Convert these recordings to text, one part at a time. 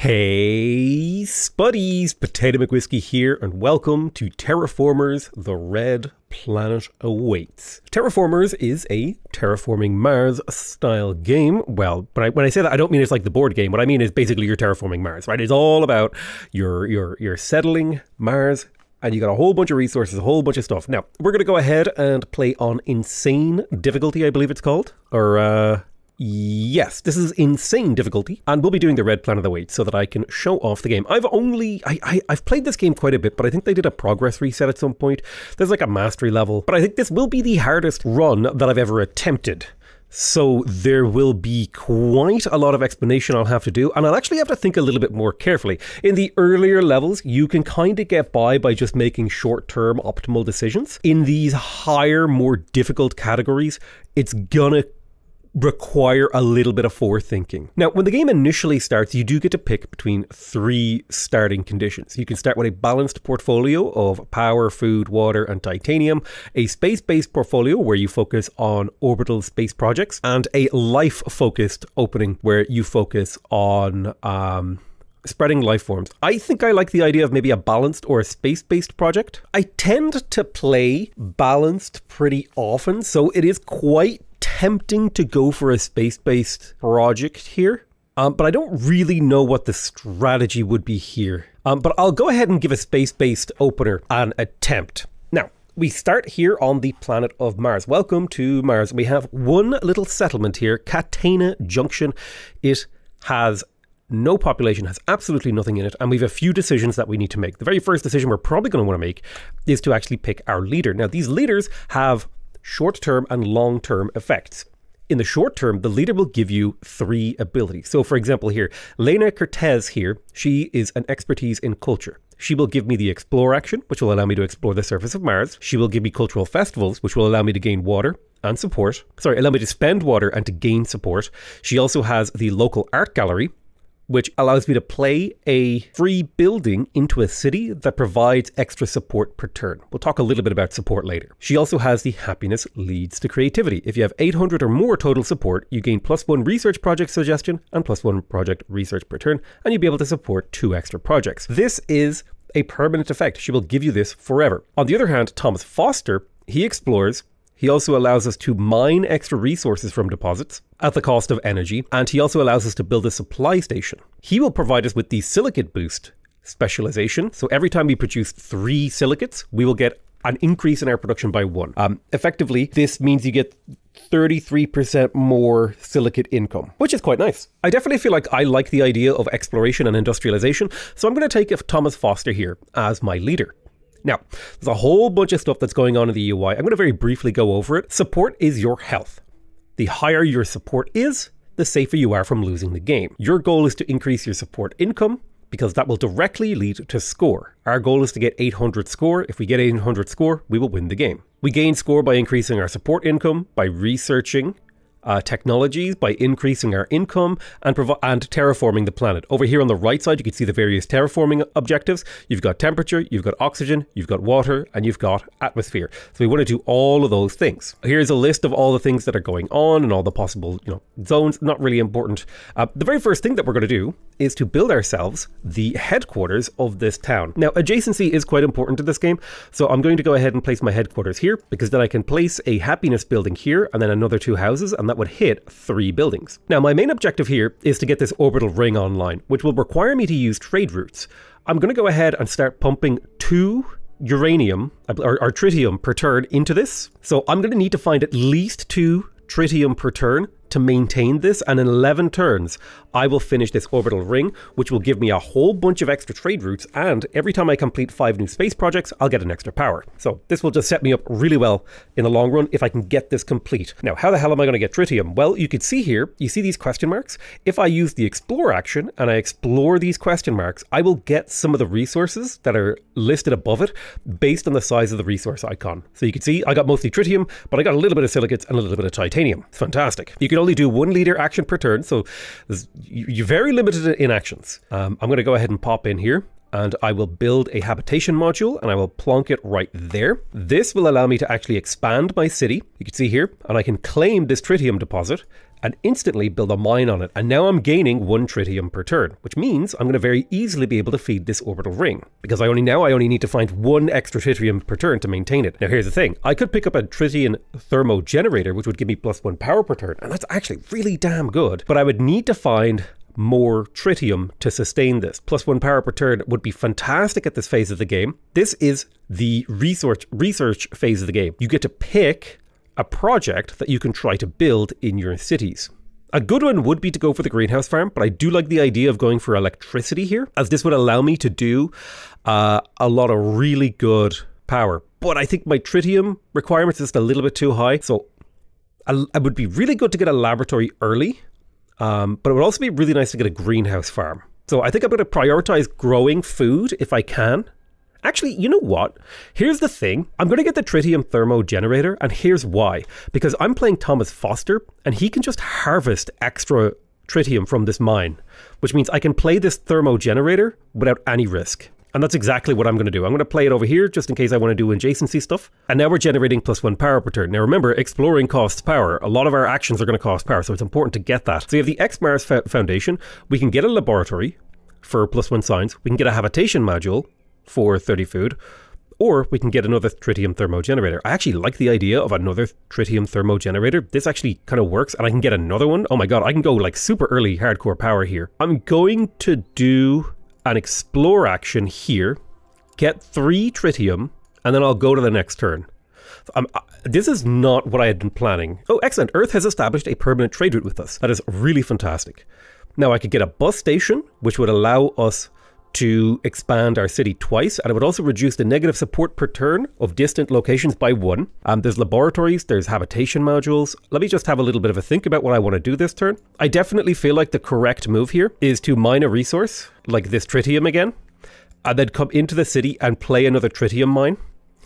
Hey, Spuddies! Potato McWhiskey here, and welcome to Terraformers The Red Planet Awaits. Terraformers is a terraforming Mars style game. Well, but I, when I say that, I don't mean it's like the board game. What I mean is basically you're terraforming Mars, right? It's all about you're you're you're settling Mars and you got a whole bunch of resources, a whole bunch of stuff. Now, we're going to go ahead and play on insane difficulty, I believe it's called. Or, uh, Yes, this is insane difficulty, and we'll be doing the red planet of the await so that I can show off the game. I've only I, I have played this game quite a bit, but I think they did a progress reset at some point. There's like a mastery level, but I think this will be the hardest run that I've ever attempted. So there will be quite a lot of explanation I'll have to do, and I'll actually have to think a little bit more carefully. In the earlier levels, you can kind of get by by just making short-term optimal decisions. In these higher, more difficult categories, it's gonna require a little bit of forethinking. Now, when the game initially starts, you do get to pick between three starting conditions. You can start with a balanced portfolio of power, food, water, and titanium, a space based portfolio where you focus on orbital space projects, and a life focused opening where you focus on. Um, spreading life forms. I think I like the idea of maybe a balanced or a space based project. I tend to play balanced pretty often, so it is quite tempting to go for a space based project here. Um, but I don't really know what the strategy would be here. Um, but I'll go ahead and give a space based opener an attempt. Now, we start here on the planet of Mars. Welcome to Mars. We have one little settlement here, Catena Junction. It has no population, has absolutely nothing in it, and we have a few decisions that we need to make. The very first decision we're probably going to want to make is to actually pick our leader. Now, these leaders have short term and long term effects. In the short term, the leader will give you three abilities. So, for example, here, Lena Cortez here, she is an expertise in culture. She will give me the explore action, which will allow me to explore the surface of Mars. She will give me cultural festivals, which will allow me to gain water and support. Sorry, allow me to spend water and to gain support. She also has the local art gallery, which allows me to play a free building into a city that provides extra support per turn. We'll talk a little bit about support later. She also has the happiness leads to creativity. If you have 800 or more total support, you gain plus one research project suggestion and plus one project research per turn, and you'll be able to support two extra projects. This is a permanent effect. She will give you this forever. On the other hand, Thomas Foster, he explores he also allows us to mine extra resources from deposits at the cost of energy, and he also allows us to build a supply station. He will provide us with the silicate boost specialization. So every time we produce three silicates, we will get an increase in our production by one. Um, effectively, this means you get 33% more silicate income, which is quite nice. I definitely feel like I like the idea of exploration and industrialization, so I'm going to take Thomas Foster here as my leader. Now, there's a whole bunch of stuff that's going on in the UI. I'm going to very briefly go over it. Support is your health. The higher your support is, the safer you are from losing the game. Your goal is to increase your support income because that will directly lead to score. Our goal is to get 800 score. If we get 800 score, we will win the game. We gain score by increasing our support income, by researching uh, technologies by increasing our income and, provi- and terraforming the planet. Over here on the right side, you can see the various terraforming objectives. You've got temperature, you've got oxygen, you've got water, and you've got atmosphere. So we want to do all of those things. Here's a list of all the things that are going on and all the possible, you know, zones. Not really important. Uh, the very first thing that we're going to do is to build ourselves the headquarters of this town. Now, adjacency is quite important to this game, so I'm going to go ahead and place my headquarters here because then I can place a happiness building here and then another two houses, and that would hit three buildings. Now, my main objective here is to get this orbital ring online, which will require me to use trade routes. I'm going to go ahead and start pumping two uranium or, or tritium per turn into this. So I'm going to need to find at least two tritium per turn to maintain this, and in 11 turns, I will finish this orbital ring, which will give me a whole bunch of extra trade routes, and every time I complete five new space projects, I'll get an extra power. So this will just set me up really well in the long run if I can get this complete. Now, how the hell am I going to get tritium? Well, you can see here, you see these question marks? If I use the explore action and I explore these question marks, I will get some of the resources that are listed above it based on the size of the resource icon. So you can see I got mostly tritium, but I got a little bit of silicates and a little bit of titanium. Fantastic. You can can only do one leader action per turn, so you're very limited in actions. Um, I'm going to go ahead and pop in here and I will build a habitation module and I will plonk it right there. This will allow me to actually expand my city. You can see here, and I can claim this tritium deposit and instantly build a mine on it. And now I'm gaining one tritium per turn, which means I'm going to very easily be able to feed this orbital ring. Because I only now I only need to find one extra tritium per turn to maintain it. Now here's the thing. I could pick up a tritium thermo generator, which would give me plus one power per turn. And that's actually really damn good. But I would need to find more tritium to sustain this. Plus one power per turn would be fantastic at this phase of the game. This is the research research phase of the game. You get to pick a project that you can try to build in your cities. A good one would be to go for the greenhouse farm, but I do like the idea of going for electricity here, as this would allow me to do uh, a lot of really good power. But I think my tritium requirements is just a little bit too high, so it would be really good to get a laboratory early um, but it would also be really nice to get a greenhouse farm. So I think I'm going to prioritize growing food if I can. Actually, you know what? Here's the thing. I'm going to get the tritium thermo generator, and here's why. Because I'm playing Thomas Foster, and he can just harvest extra tritium from this mine, which means I can play this thermo generator without any risk. And that's exactly what I'm going to do. I'm going to play it over here just in case I want to do adjacency stuff. And now we're generating plus one power per turn. Now remember, exploring costs power. A lot of our actions are going to cost power, so it's important to get that. So you have the X Mars Foundation. We can get a laboratory for plus one science. We can get a habitation module for 30 food. Or we can get another tritium thermo generator. I actually like the idea of another tritium thermo generator. This actually kind of works, and I can get another one. Oh my god, I can go like super early hardcore power here. I'm going to do an explore action here, get three tritium, and then I'll go to the next turn. Um, uh, this is not what I had been planning. Oh, excellent. Earth has established a permanent trade route with us. That is really fantastic. Now I could get a bus station, which would allow us to expand our city twice, and it would also reduce the negative support per turn of distant locations by one. Um, there's laboratories, there's habitation modules. Let me just have a little bit of a think about what I want to do this turn. I definitely feel like the correct move here is to mine a resource, like this tritium again, and then come into the city and play another tritium mine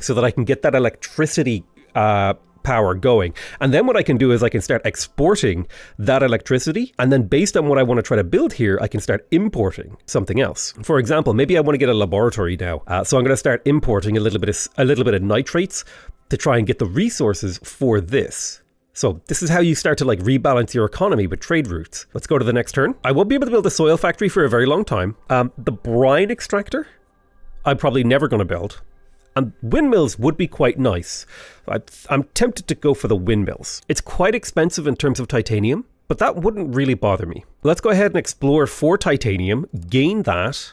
so that I can get that electricity uh, power going. And then what I can do is I can start exporting that electricity. And then based on what I want to try to build here, I can start importing something else. For example, maybe I want to get a laboratory now. Uh, so I'm going to start importing a little bit of, a little bit of nitrates to try and get the resources for this. So this is how you start to like rebalance your economy with trade routes. Let's go to the next turn. I won't be able to build a soil factory for a very long time. Um, the brine extractor, I'm probably never going to build. And windmills would be quite nice. I'm tempted to go for the windmills. It's quite expensive in terms of titanium, but that wouldn't really bother me. Let's go ahead and explore for titanium, gain that.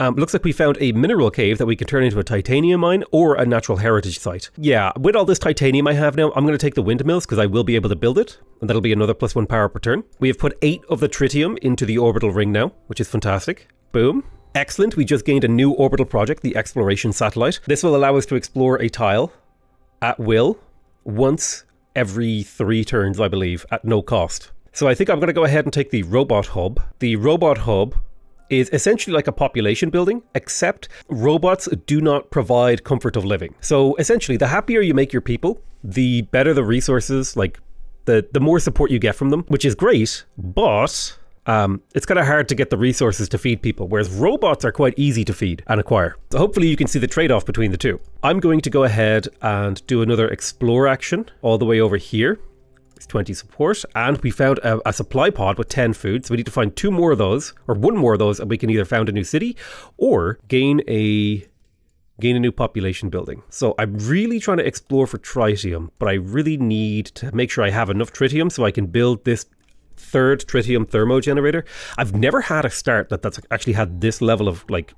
Um, looks like we found a mineral cave that we can turn into a titanium mine or a natural heritage site. Yeah, with all this titanium I have now, I'm going to take the windmills because I will be able to build it, and that'll be another plus one power per turn. We have put eight of the tritium into the orbital ring now, which is fantastic. Boom. Excellent, we just gained a new orbital project, the Exploration Satellite. This will allow us to explore a tile at will once every three turns, I believe, at no cost. So I think I'm going to go ahead and take the Robot Hub. The Robot Hub is essentially like a population building, except robots do not provide comfort of living. So essentially, the happier you make your people, the better the resources, like the, the more support you get from them, which is great, but um, it's kind of hard to get the resources to feed people, whereas robots are quite easy to feed and acquire. So hopefully you can see the trade-off between the two. I'm going to go ahead and do another explore action all the way over here. It's 20 support, and we found a, a supply pod with 10 food, so we need to find two more of those, or one more of those, and we can either found a new city or gain a gain a new population building. So I'm really trying to explore for tritium, but I really need to make sure I have enough tritium so I can build this third tritium thermo generator. I've never had a start that that's actually had this level of like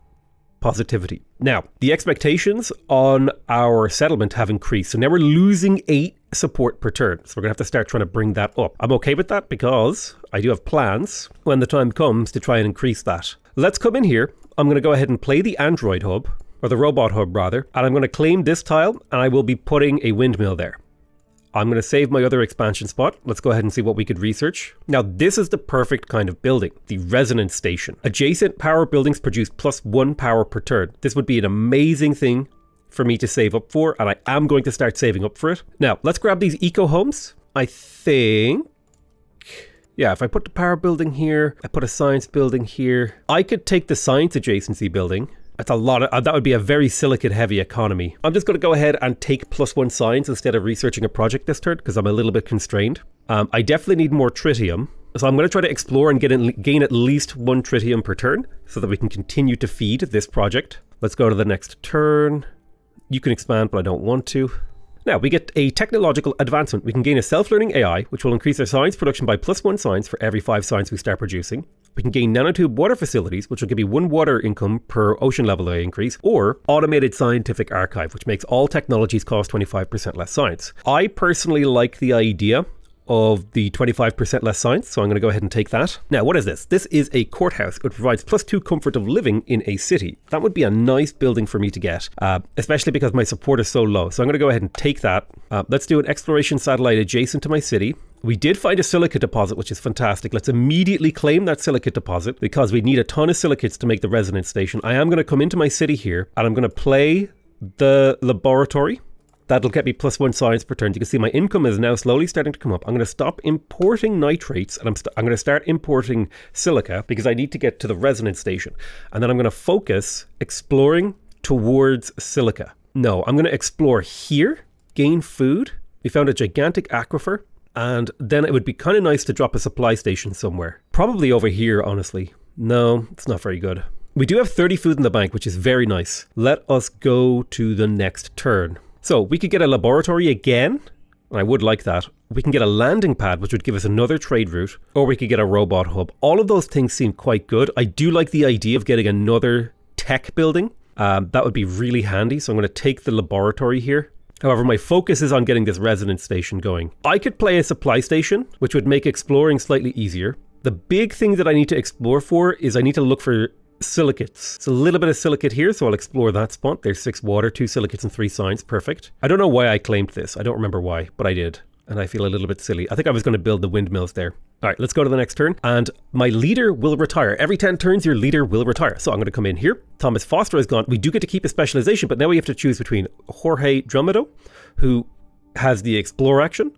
positivity. Now, the expectations on our settlement have increased. So now we're losing eight support per turn. So we're going to have to start trying to bring that up. I'm okay with that because I do have plans when the time comes to try and increase that. Let's come in here. I'm going to go ahead and play the Android hub, or the robot hub rather, and I'm going to claim this tile and I will be putting a windmill there. I'm going to save my other expansion spot. Let's go ahead and see what we could research. Now, this is the perfect kind of building, the resonance station. Adjacent power buildings produce plus one power per turn. This would be an amazing thing for me to save up for, and I am going to start saving up for it. Now, let's grab these eco homes. I think yeah, if I put the power building here, I put a science building here, I could take the science adjacency building that's a lot of, uh, that would be a very silicon heavy economy. I'm just going to go ahead and take plus one science instead of researching a project this turn because I'm a little bit constrained. Um, I definitely need more tritium. So I'm going to try to explore and get in, gain at least one tritium per turn so that we can continue to feed this project. Let's go to the next turn. You can expand, but I don't want to. Now, we get a technological advancement. We can gain a self-learning AI, which will increase our science production by plus one science for every five science we start producing. We can gain nanotube water facilities, which will give you one water income per ocean level increase, or automated scientific archive, which makes all technologies cost 25% less science. I personally like the idea of the 25% less science, so I'm going to go ahead and take that. Now, what is this? This is a courthouse. It provides plus two comfort of living in a city. That would be a nice building for me to get, uh, especially because my support is so low. So I'm going to go ahead and take that. Uh, let's do an exploration satellite adjacent to my city. We did find a silicate deposit, which is fantastic. Let's immediately claim that silicate deposit because we need a ton of silicates to make the resonance station. I am going to come into my city here and I'm going to play the laboratory That'll get me plus one science per turn. You can see my income is now slowly starting to come up. I'm going to stop importing nitrates and I'm, I'm going to start importing silica because I need to get to the resonance station. And then I'm going to focus exploring towards silica. No, I'm going to explore here, gain food. We found a gigantic aquifer. And then it would be kind of nice to drop a supply station somewhere. Probably over here, honestly. No, it's not very good. We do have 30 food in the bank, which is very nice. Let us go to the next turn. So we could get a laboratory again. And I would like that. We can get a landing pad, which would give us another trade route, or we could get a robot hub. All of those things seem quite good. I do like the idea of getting another tech building. Um, that would be really handy. So I'm going to take the laboratory here. However, my focus is on getting this resonance station going. I could play a supply station, which would make exploring slightly easier. The big thing that I need to explore for is I need to look for silicates. It's a little bit of silicate here, so I'll explore that spot. There's six water, two silicates, and three science. Perfect. I don't know why I claimed this. I don't remember why, but I did. And I feel a little bit silly. I think I was going to build the windmills there. All right, let's go to the next turn. And my leader will retire. Every 10 turns, your leader will retire. So I'm going to come in here. Thomas Foster is gone. We do get to keep a specialization, but now we have to choose between Jorge Drumado, who has the Explore action,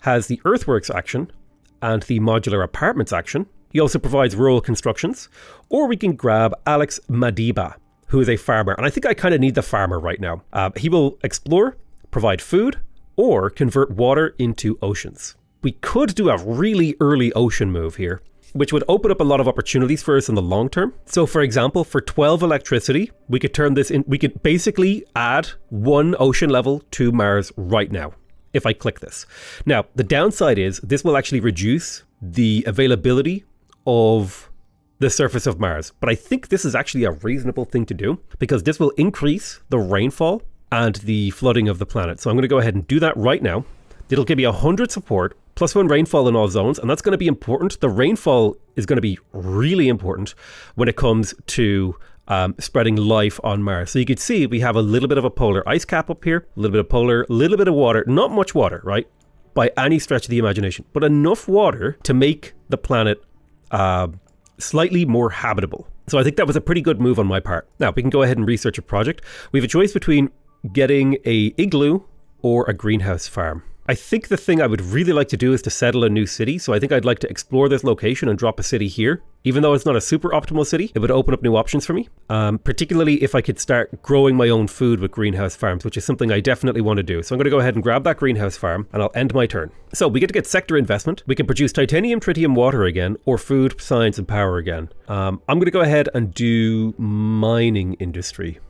has the Earthworks action, and the Modular Apartments action. He also provides rural constructions. Or we can grab Alex Madiba, who is a farmer. And I think I kind of need the farmer right now. Uh, he will explore, provide food, or convert water into oceans. We could do a really early ocean move here, which would open up a lot of opportunities for us in the long term. So for example, for 12 electricity, we could turn this in, we could basically add one ocean level to Mars right now if I click this. Now, the downside is this will actually reduce the availability of the surface of Mars. But I think this is actually a reasonable thing to do because this will increase the rainfall and the flooding of the planet. So I'm going to go ahead and do that right now. It'll give me 100 support, plus one rainfall in all zones, and that's going to be important. The rainfall is going to be really important when it comes to um, spreading life on Mars. So you could see we have a little bit of a polar ice cap up here, a little bit of polar, a little bit of water, not much water, right? By any stretch of the imagination, but enough water to make the planet uh, slightly more habitable. So I think that was a pretty good move on my part. Now we can go ahead and research a project. We have a choice between getting a igloo or a greenhouse farm. I think the thing I would really like to do is to settle a new city. So I think I'd like to explore this location and drop a city here. Even though it's not a super optimal city, it would open up new options for me. Um, particularly if I could start growing my own food with greenhouse farms, which is something I definitely want to do. So I'm going to go ahead and grab that greenhouse farm and I'll end my turn. So we get to get sector investment. We can produce titanium, tritium, water again, or food, science, and power again. Um, I'm going to go ahead and do mining industry.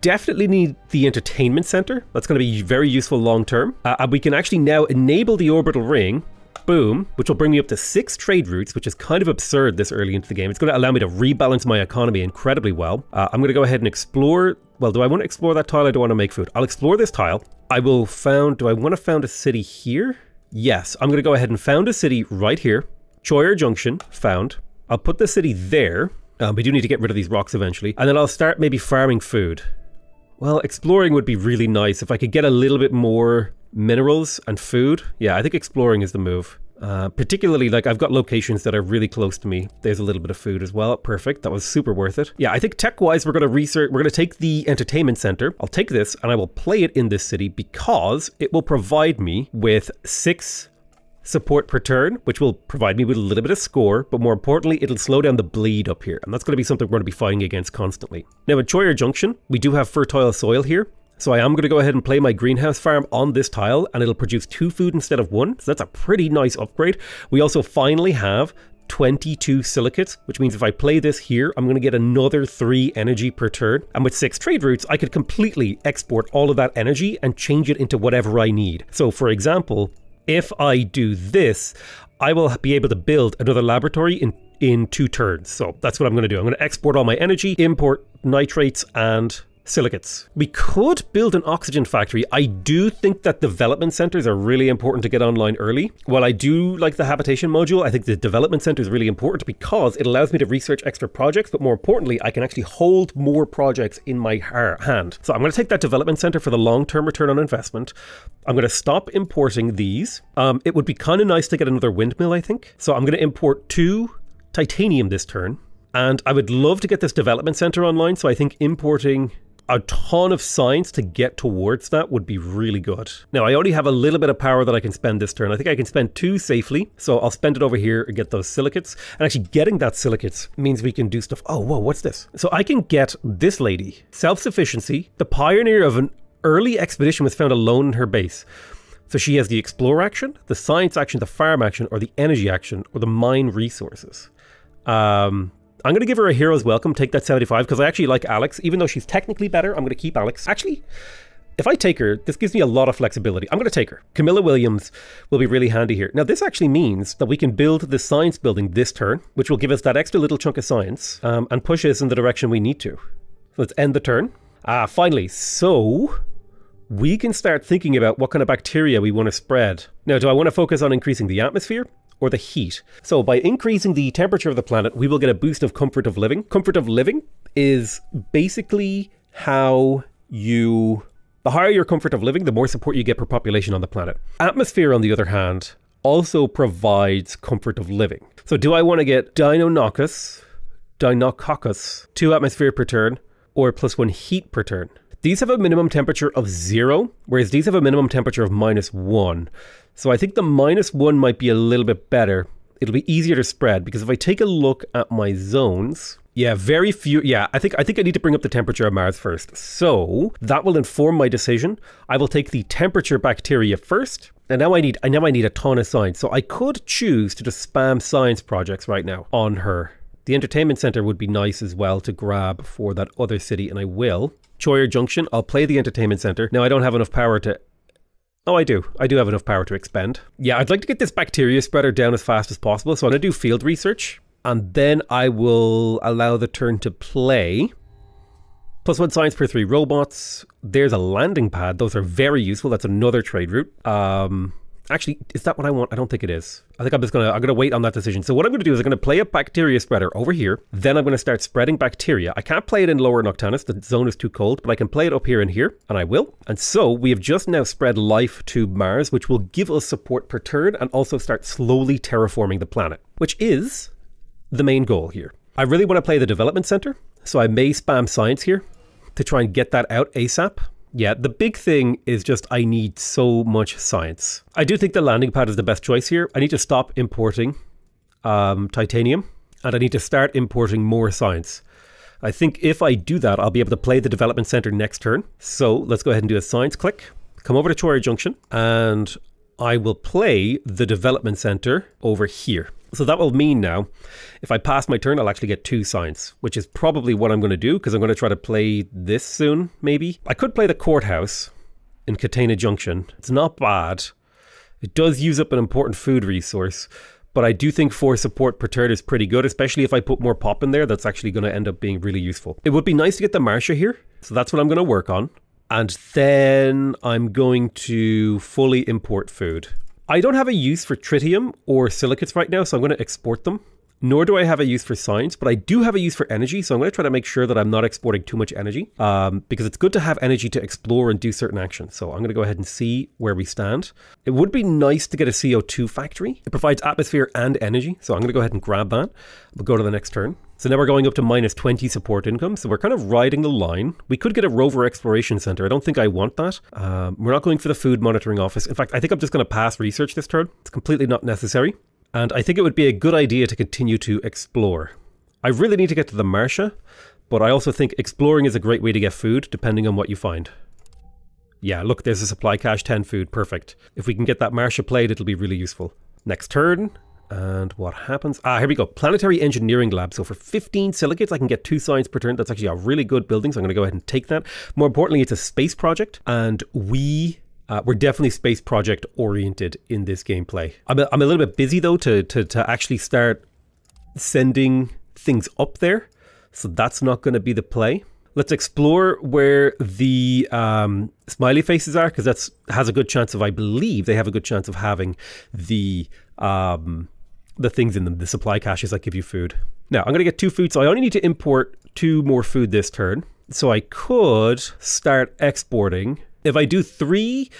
Definitely need the entertainment center. That's going to be very useful long term. Uh, and we can actually now enable the orbital ring. Boom, which will bring me up to six trade routes, which is kind of absurd this early into the game. It's going to allow me to rebalance my economy incredibly well. Uh, I'm going to go ahead and explore. Well, do I want to explore that tile? I don't want to make food. I'll explore this tile. I will found. Do I want to found a city here? Yes, I'm going to go ahead and found a city right here. Choyer Junction, found. I'll put the city there. Um, we do need to get rid of these rocks eventually. And then I'll start maybe farming food. Well, exploring would be really nice if I could get a little bit more minerals and food. Yeah, I think exploring is the move. Uh, particularly, like, I've got locations that are really close to me. There's a little bit of food as well. Perfect. That was super worth it. Yeah, I think tech-wise, we're going to research... We're going to take the entertainment center. I'll take this, and I will play it in this city because it will provide me with six support per turn, which will provide me with a little bit of score, but more importantly, it'll slow down the bleed up here, and that's going to be something we're going to be fighting against constantly. Now, at Choyer Junction, we do have fertile soil here, So I am going to go ahead and play my greenhouse farm on this tile and it'll produce two food instead of one. So that's a pretty nice upgrade. We also finally have 22 silicates, which means if I play this here, I'm going to get another 3 energy per turn. And with 6 trade routes, I could completely export all of that energy and change it into whatever I need. So for example, if I do this, I will be able to build another laboratory in in two turns. So that's what I'm going to do. I'm going to export all my energy, import nitrates and silicates. We could build an oxygen factory. I do think that development centers are really important to get online early. While I do like the habitation module, I think the development center is really important because it allows me to research extra projects, but more importantly, I can actually hold more projects in my hand. So I'm going to take that development center for the long-term return on investment. I'm going to stop importing these. Um, it would be kind of nice to get another windmill, I think. So I'm going to import two titanium this turn. And I would love to get this development center online, so I think importing a ton of science to get towards that would be really good. Now, I already have a little bit of power that I can spend this turn. I think I can spend two safely, so I'll spend it over here and get those silicates. And actually getting that silicates means we can do stuff. Oh, whoa, what's this? So I can get this lady, self-sufficiency, the pioneer of an early expedition was found alone in her base. So she has the explore action, the science action, the farm action, or the energy action, or the mine resources. Um, I'm going to give her a hero's welcome, take that 75, because I actually like Alex. Even though she's technically better, I'm going to keep Alex. Actually, if I take her, this gives me a lot of flexibility. I'm going to take her. Camilla Williams will be really handy here. Now, this actually means that we can build the science building this turn, which will give us that extra little chunk of science um, and push us in the direction we need to. Let's end the turn. Ah, finally. So we can start thinking about what kind of bacteria we want to spread. Now, do I want to focus on increasing the atmosphere? Or the heat. So by increasing the temperature of the planet, we will get a boost of comfort of living. Comfort of living is basically how you the higher your comfort of living, the more support you get per population on the planet. Atmosphere, on the other hand, also provides comfort of living. So do I want to get Deinococcus, Deinococcus, two atmosphere per turn, or plus one heat per turn? These have a minimum temperature of zero, whereas these have a minimum temperature of minus one. So I think the minus one might be a little bit better. It'll be easier to spread because if I take a look at my zones, yeah, very few. Yeah, I think I think I need to bring up the temperature of Mars first. So that will inform my decision. I will take the temperature bacteria first, and now I need I now I need a ton of science. So I could choose to just spam science projects right now on her. The entertainment center would be nice as well to grab for that other city, and I will. Choyer Junction, I'll play the entertainment center. Now I don't have enough power to Oh, I do. I do have enough power to expend. Yeah, I'd like to get this bacteria spreader down as fast as possible. So I'm going to do field research and then I will allow the turn to play. Plus one science per three robots. There's a landing pad. Those are very useful. That's another trade route. Um, Actually, is that what I want? I don't think it is. I think I'm just gonna I'm gonna wait on that decision. So what I'm gonna do is I'm gonna play a bacteria spreader over here. Then I'm gonna start spreading bacteria. I can't play it in lower Noctanus, the zone is too cold, but I can play it up here and here, and I will. And so we have just now spread life to Mars, which will give us support per turn and also start slowly terraforming the planet, which is the main goal here. I really want to play the development center, so I may spam science here to try and get that out ASAP. Yeah, the big thing is just I need so much science. I do think the landing pad is the best choice here. I need to stop importing um, titanium and I need to start importing more science. I think if I do that, I'll be able to play the development center next turn. So let's go ahead and do a science click. Come over to Choyer Junction and I will play the development center over here. So that will mean now, if I pass my turn, I'll actually get two science, which is probably what I'm going to do because I'm going to try to play this soon, maybe. I could play the courthouse in Catena Junction. It's not bad. It does use up an important food resource, but I do think four support per turn is pretty good, especially if I put more pop in there. That's actually going to end up being really useful. It would be nice to get the Martia here, so that's what I'm going to work on. And then I'm going to fully import food. I don't have a use for tritium or silicates right now, so I'm going to export them. Nor do I have a use for science, but I do have a use for energy, so I'm going to try to make sure that I'm not exporting too much energy, um, because it's good to have energy to explore and do certain actions. So I'm going to go ahead and see where we stand. It would be nice to get a CO2 factory. It provides atmosphere and energy, so I'm going to go ahead and grab that. We'll go to the next turn. So now we're going up to minus 20 support income. So we're kind of riding the line. We could get a rover exploration center. I don't think I want that. Um, we're not going for the food monitoring office. In fact, I think I'm just going to pass research this turn. It's completely not necessary. And I think it would be a good idea to continue to explore. I really need to get to the Marsha, but I also think exploring is a great way to get food, depending on what you find. Yeah, look, there's a supply cache 10 food. Perfect. If we can get that Marsha played, it'll be really useful. Next turn. And what happens? Ah, here we go. Planetary Engineering Lab. So for 15 silicates, I can get two science per turn. That's actually a really good building. So I'm going to go ahead and take that. More importantly, it's a space project. And we uh, we're definitely space project oriented in this gameplay. I'm a, I'm a little bit busy though to, to, to actually start sending things up there. So that's not going to be the play. Let's explore where the um, smiley faces are because that's has a good chance of, I believe, they have a good chance of having the um, the things in them, the supply caches that give you food. Now, I'm going to get two food, so I only need to import two more food this turn. So I could start exporting. If I do three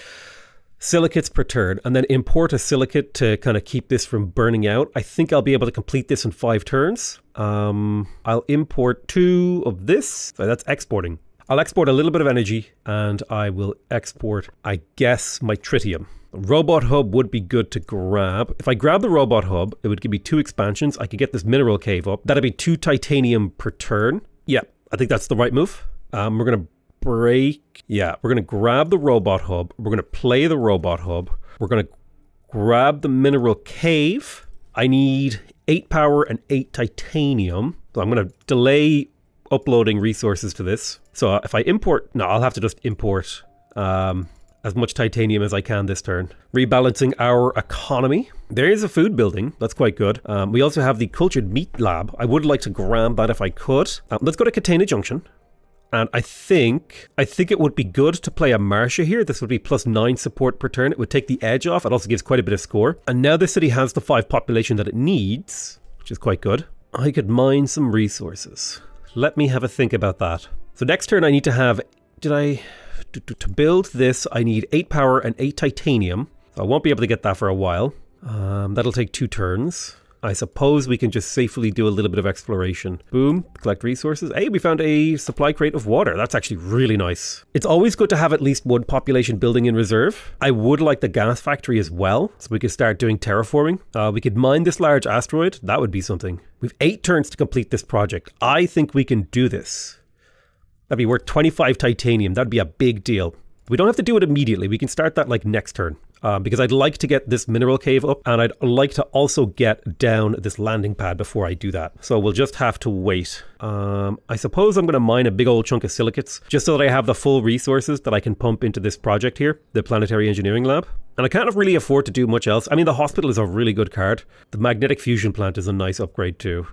silicates per turn and then import a silicate to kind of keep this from burning out, I think I'll be able to complete this in five turns. Um, I'll import two of this. So that's exporting. I'll export a little bit of energy and I will export, I guess, my tritium. Robot hub would be good to grab. If I grab the robot hub, it would give me two expansions. I could get this mineral cave up. That'd be two titanium per turn. Yeah, I think that's the right move. Um, we're going to break. Yeah, we're going to grab the robot hub. We're going to play the robot hub. We're going to grab the mineral cave. I need eight power and eight titanium. So I'm going to delay uploading resources to this. So if I import, no, I'll have to just import um, as much titanium as I can this turn. Rebalancing our economy. There is a food building. That's quite good. Um, we also have the cultured meat lab. I would like to grab that if I could. Um, let's go to Catena Junction. And I think I think it would be good to play a Martia here. This would be plus nine support per turn. It would take the edge off. It also gives quite a bit of score. And now the city has the five population that it needs, which is quite good. I could mine some resources. Let me have a think about that. So next turn I need to have... Did I... To, to build this, I need 8 power and 8 titanium. So I won't be able to get that for a while. Um, that'll take two turns. I suppose we can just safely do a little bit of exploration. Boom, collect resources. Hey, we found a supply crate of water. That's actually really nice. It's always good to have at least one population building in reserve. I would like the gas factory as well, so we could start doing terraforming. Uh, we could mine this large asteroid. That would be something. We've eight turns to complete this project. I think we can do this. That'd be worth 25 titanium. That'd be a big deal. We don't have to do it immediately. We can start that like next turn. Um, because I'd like to get this mineral cave up and I'd like to also get down this landing pad before I do that. So we'll just have to wait. Um, I suppose I'm going to mine a big old chunk of silicates just so that I have the full resources that I can pump into this project here, the Planetary Engineering Lab. And I can't really afford to do much else. I mean, the hospital is a really good card. The magnetic fusion plant is a nice upgrade too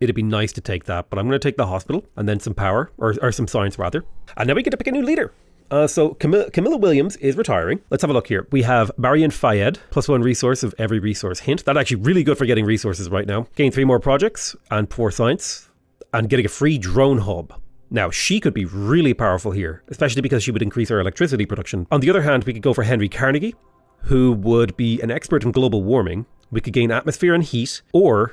it'd be nice to take that. But I'm going to take the hospital and then some power, or, or some science rather. And now we get to pick a new leader. Uh, so Camilla, Camilla, Williams is retiring. Let's have a look here. We have Marion Fayed, plus one resource of every resource hint. That's actually really good for getting resources right now. Gain three more projects and poor science, and getting a free drone hub. Now, she could be really powerful here, especially because she would increase our electricity production. On the other hand, we could go for Henry Carnegie, who would be an expert in global warming. We could gain atmosphere and heat, or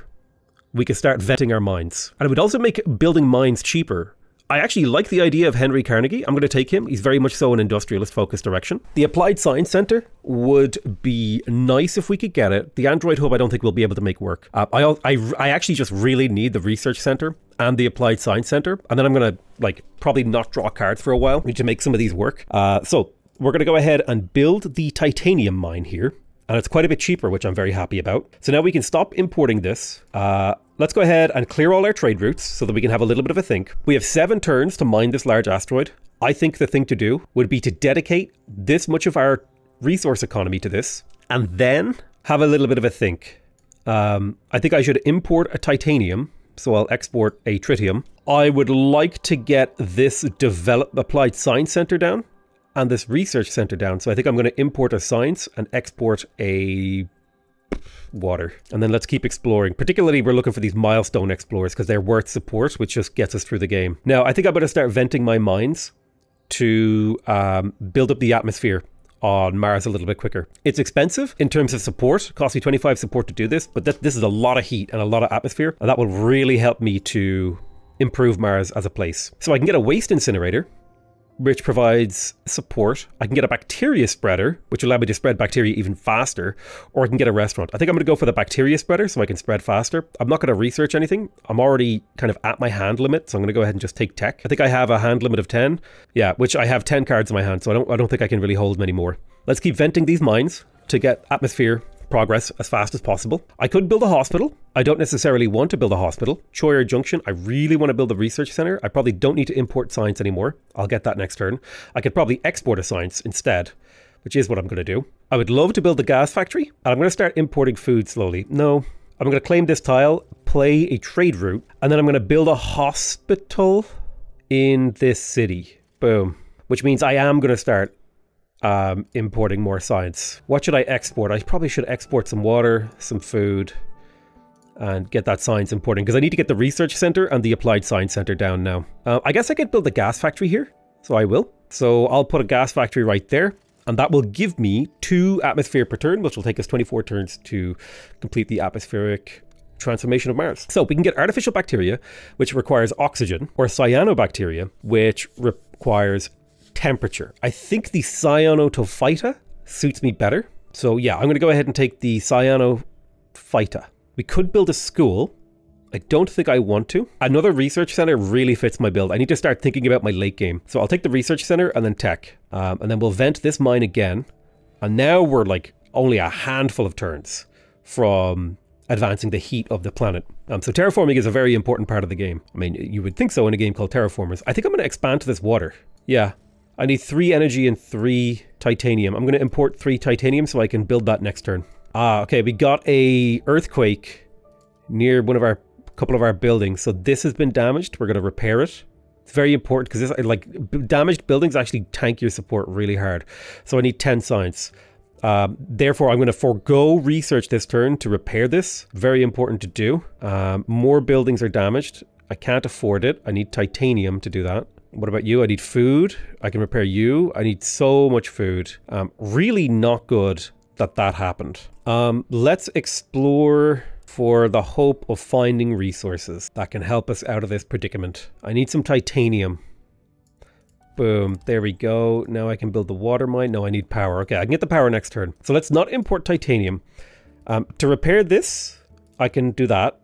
we could start vetting our mines. And it would also make building mines cheaper I actually like the idea of Henry Carnegie. I'm going to take him. He's very much so an industrialist focused direction. The Applied Science Center would be nice if we could get it. The Android Hub, I don't think we'll be able to make work. Uh, I, I, I actually just really need the Research Center and the Applied Science Center. And then I'm going to like probably not draw cards for a while. We need to make some of these work. Uh, so we're going to go ahead and build the titanium mine here and it's quite a bit cheaper, which I'm very happy about. So now we can stop importing this. Uh, let's go ahead and clear all our trade routes so that we can have a little bit of a think. We have seven turns to mine this large asteroid. I think the thing to do would be to dedicate this much of our resource economy to this, and then have a little bit of a think. Um, I think I should import a titanium, so I'll export a tritium. I would like to get this develop applied science center down and this research center down. So I think I'm going to import a science and export a water. And then let's keep exploring. Particularly, we're looking for these milestone explorers because they're worth support, which just gets us through the game. Now, I think going to start venting my mines to um, build up the atmosphere on Mars a little bit quicker. It's expensive in terms of support. Costs me 25 support to do this, but th this is a lot of heat and a lot of atmosphere. And that will really help me to improve Mars as a place. So I can get a waste incinerator which provides support. I can get a bacteria spreader, which will allow me to spread bacteria even faster, or I can get a restaurant. I think I'm going to go for the bacteria spreader so I can spread faster. I'm not going to research anything. I'm already kind of at my hand limit, so I'm going to go ahead and just take tech. I think I have a hand limit of 10. Yeah, which I have 10 cards in my hand, so I don't I don't think I can really hold many more. Let's keep venting these mines to get atmosphere progress as fast as possible. I could build a hospital. I don't necessarily want to build a hospital. Choyer Junction, I really want to build a research center. I probably don't need to import science anymore. I'll get that next turn. I could probably export a science instead, which is what I'm going to do. I would love to build a gas factory, and I'm going to start importing food slowly. No, I'm going to claim this tile, play a trade route, and then I'm going to build a hospital in this city. Boom. Which means I am going to start um, importing more science. What should I export? I probably should export some water, some food, and get that science importing because I need to get the research center and the applied science center down now. Uh, I guess I could build a gas factory here, so I will. So I'll put a gas factory right there. And that will give me two atmosphere per turn, which will take us 24 turns to complete the atmospheric transformation of Mars. So we can get artificial bacteria, which requires oxygen, or cyanobacteria, which requires temperature. I think the Cyanotophyta suits me better. So yeah, I'm going to go ahead and take the Cyanophyta. We could build a school. I don't think I want to. Another research center really fits my build. I need to start thinking about my late game. So I'll take the research center and then tech. Um, and then we'll vent this mine again. And now we're like only a handful of turns from advancing the heat of the planet. Um, so terraforming is a very important part of the game. I mean, you would think so in a game called Terraformers. I think I'm going to expand to this water. Yeah, I need three energy and three titanium. I'm going to import three titanium so I can build that next turn. Ah, okay. We got a earthquake near one of our couple of our buildings. So this has been damaged. We're going to repair it. It's very important because this like damaged buildings actually tank your support really hard. So I need 10 science. Um, therefore, I'm going to forego research this turn to repair this. Very important to do. Um, more buildings are damaged. I can't afford it. I need titanium to do that. What about you? I need food. I can repair you. I need so much food. Um, really not good that that happened. Um, let's explore for the hope of finding resources that can help us out of this predicament. I need some titanium. Boom, there we go. Now I can build the water mine. No, I need power. Okay, I can get the power next turn. So let's not import titanium. Um, to repair this, I can do that.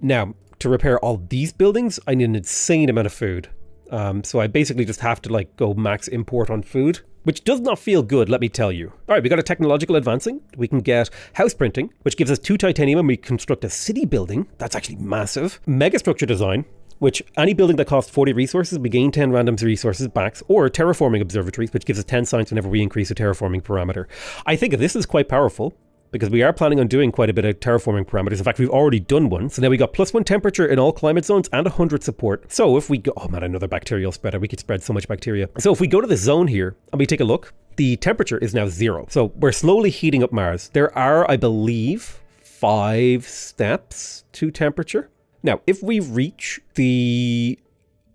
Now, to repair all these buildings, I need an insane amount of food. Um, so I basically just have to like go max import on food, which does not feel good, let me tell you. All right, we got a technological advancing. We can get house printing, which gives us two titanium and we construct a city building. That's actually massive. Megastructure design, which any building that costs 40 resources, we gain 10 random resources back, or terraforming observatories, which gives us 10 science whenever we increase a terraforming parameter. I think this is quite powerful because we are planning on doing quite a bit of terraforming parameters. In fact, we've already done one. So now we got plus one temperature in all climate zones and 100 support. So if we go, oh man, another bacterial spreader. We could spread so much bacteria. So if we go to the zone here and we take a look, the temperature is now zero. So we're slowly heating up Mars. There are, I believe, five steps to temperature. Now, if we reach the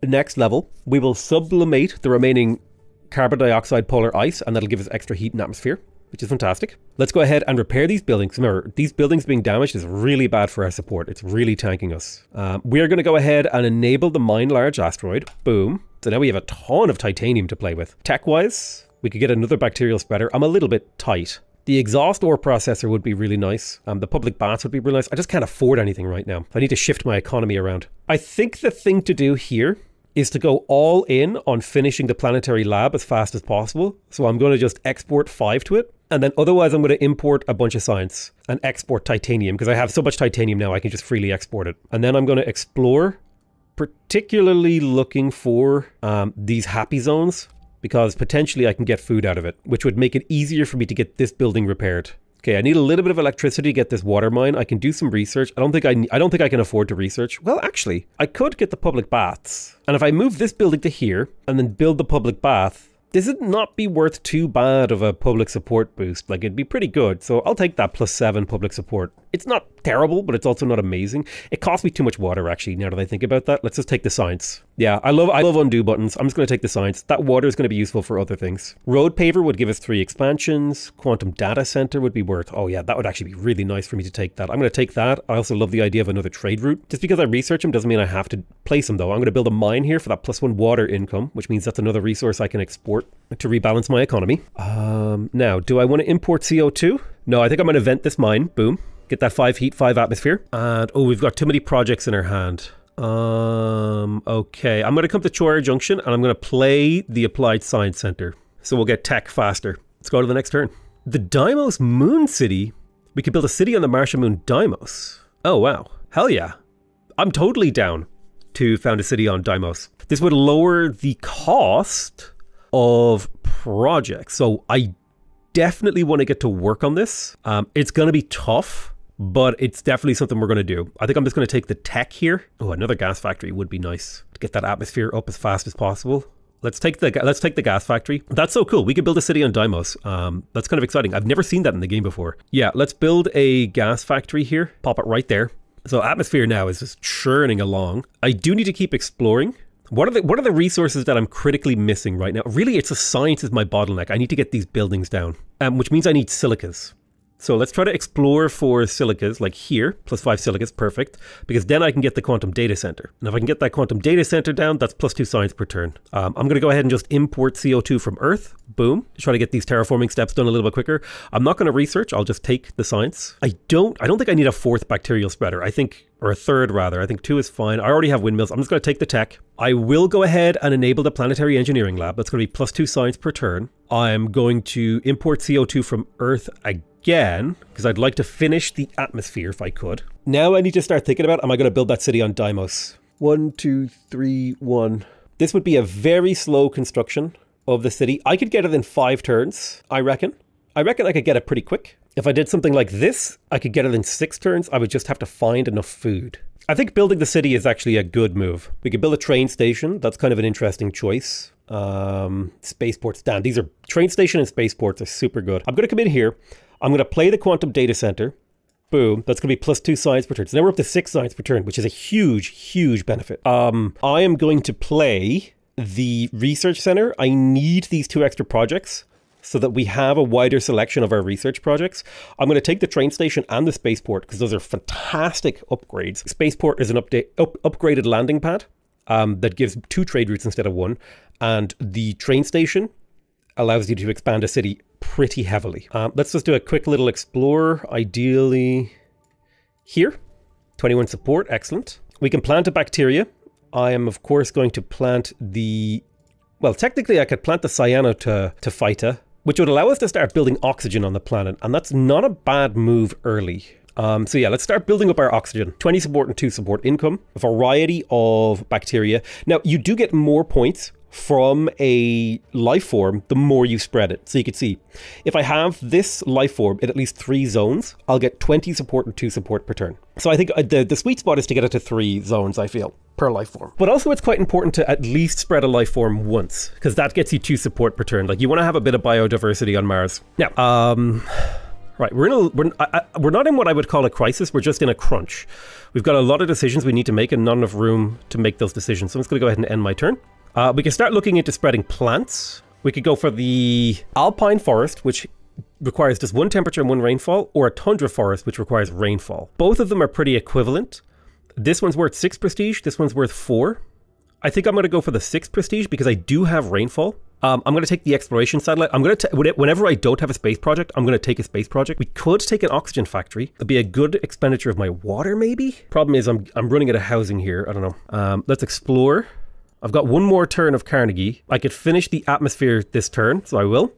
next level, we will sublimate the remaining carbon dioxide polar ice, and that'll give us extra heat and atmosphere which is fantastic. Let's go ahead and repair these buildings. Remember, these buildings being damaged is really bad for our support. It's really tanking us. Um, we are going to go ahead and enable the Mine Large Asteroid. Boom. So now we have a ton of titanium to play with. Tech-wise, we could get another bacterial spreader. I'm a little bit tight. The exhaust ore processor would be really nice. Um, the public baths would be really nice. I just can't afford anything right now. I need to shift my economy around. I think the thing to do here is to go all in on finishing the planetary lab as fast as possible. So I'm going to just export five to it. And then otherwise, I'm going to import a bunch of science and export titanium because I have so much titanium now, I can just freely export it. And then I'm going to explore, particularly looking for um, these happy zones because potentially I can get food out of it, which would make it easier for me to get this building repaired. Okay, I need a little bit of electricity to get this water mine. I can do some research. I don't think I I don't think I can afford to research. Well, actually, I could get the public baths. And if I move this building to here and then build the public bath, this would not be worth too bad of a public support boost. Like it'd be pretty good. So I'll take that plus 7 public support. It's not terrible, but it's also not amazing. It costs me too much water, actually, now that I think about that. Let's just take the science. Yeah, I love I love undo buttons. I'm just going to take the science. That water is going to be useful for other things. Road paver would give us three expansions. Quantum data center would be worth, oh yeah, that would actually be really nice for me to take that. I'm going to take that. I also love the idea of another trade route. Just because I research them doesn't mean I have to place them, though. I'm going to build a mine here for that plus one water income, which means that's another resource I can export to rebalance my economy. Um, now, do I want to import CO2? No, I think I'm going to vent this mine. Boom. Get that 5 heat, 5 atmosphere. And, oh, we've got too many projects in our hand. Um, okay. I'm going to come to Choir Junction and I'm going to play the Applied Science Center. So we'll get tech faster. Let's go to the next turn. The Deimos Moon City. We could build a city on the Martian moon Deimos. Oh, wow. Hell yeah. I'm totally down to found a city on Deimos. This would lower the cost of projects. So I definitely want to get to work on this. Um, it's going to be tough, but it's definitely something we're going to do. I think I'm just going to take the tech here. Oh, another gas factory would be nice to get that atmosphere up as fast as possible. Let's take the let's take the gas factory. That's so cool. We could build a city on Deimos. Um, that's kind of exciting. I've never seen that in the game before. Yeah, let's build a gas factory here. Pop it right there. So atmosphere now is just churning along. I do need to keep exploring. What are the what are the resources that I'm critically missing right now? Really, it's a science is my bottleneck. I need to get these buildings down, um, which means I need silicas. So let's try to explore for silicas, like here, plus five silicas, perfect, because then I can get the quantum data center. And if I can get that quantum data center down, that's plus two science per turn. Um, I'm going to go ahead and just import CO2 from Earth, boom, try to get these terraforming steps done a little bit quicker. I'm not going to research, I'll just take the science. I don't, I don't think I need a fourth bacterial spreader. I think or a third rather. I think two is fine. I already have windmills. I'm just going to take the tech. I will go ahead and enable the planetary engineering lab. That's going to be plus two science per turn. I'm going to import CO2 from Earth again again, because I'd like to finish the atmosphere if I could. Now I need to start thinking about, am I going to build that city on Deimos? One, two, three, one. This would be a very slow construction of the city. I could get it in five turns, I reckon. I reckon I could get it pretty quick. If I did something like this, I could get it in six turns. I would just have to find enough food. I think building the city is actually a good move. We could build a train station. That's kind of an interesting choice. Um, spaceports down. These are train station and spaceports are super good. I'm going to come in here. I'm going to play the quantum data center. Boom. That's going to be plus two science per turn. So now we're up to six science per turn, which is a huge, huge benefit. Um, I am going to play the research center. I need these two extra projects so that we have a wider selection of our research projects. I'm going to take the train station and the spaceport because those are fantastic upgrades. Spaceport is an update up, upgraded landing pad um, that gives two trade routes instead of one, and the train station allows you to expand a city pretty heavily. Um, let's just do a quick little explore, ideally here. 21 support, excellent. We can plant a bacteria. I am, of course, going to plant the... Well, technically, I could plant the cyano to, to phyta, which would allow us to start building oxygen on the planet, and that's not a bad move early. Um, so yeah, let's start building up our oxygen. 20 support and 2 support income, a variety of bacteria. Now, you do get more points from a life form, the more you spread it. So you can see, if I have this life form in at least three zones, I'll get 20 support and 2 support per turn. So I think uh, the, the sweet spot is to get it to three zones, I feel, per life form. But also it's quite important to at least spread a life form once, because that gets you 2 support per turn. Like, you want to have a bit of biodiversity on Mars. Now, um... Right, we're in a we're, I, we're not in what I would call a crisis. We're just in a crunch. We've got a lot of decisions we need to make, and not enough room to make those decisions. So I'm just going to go ahead and end my turn. Uh, we can start looking into spreading plants. We could go for the alpine forest, which requires just one temperature and one rainfall, or a tundra forest, which requires rainfall. Both of them are pretty equivalent. This one's worth six prestige, this one's worth four. I think I'm going to go for the six prestige because I do have rainfall. Um, I'm going to take the exploration satellite. I'm going to whenever I don't have a space project, I'm going to take a space project. We could take an oxygen factory. It'd be a good expenditure of my water, maybe. Problem is, I'm I'm running out of housing here. I don't know. Um, let's explore. I've got one more turn of Carnegie. I could finish the atmosphere this turn, so I will.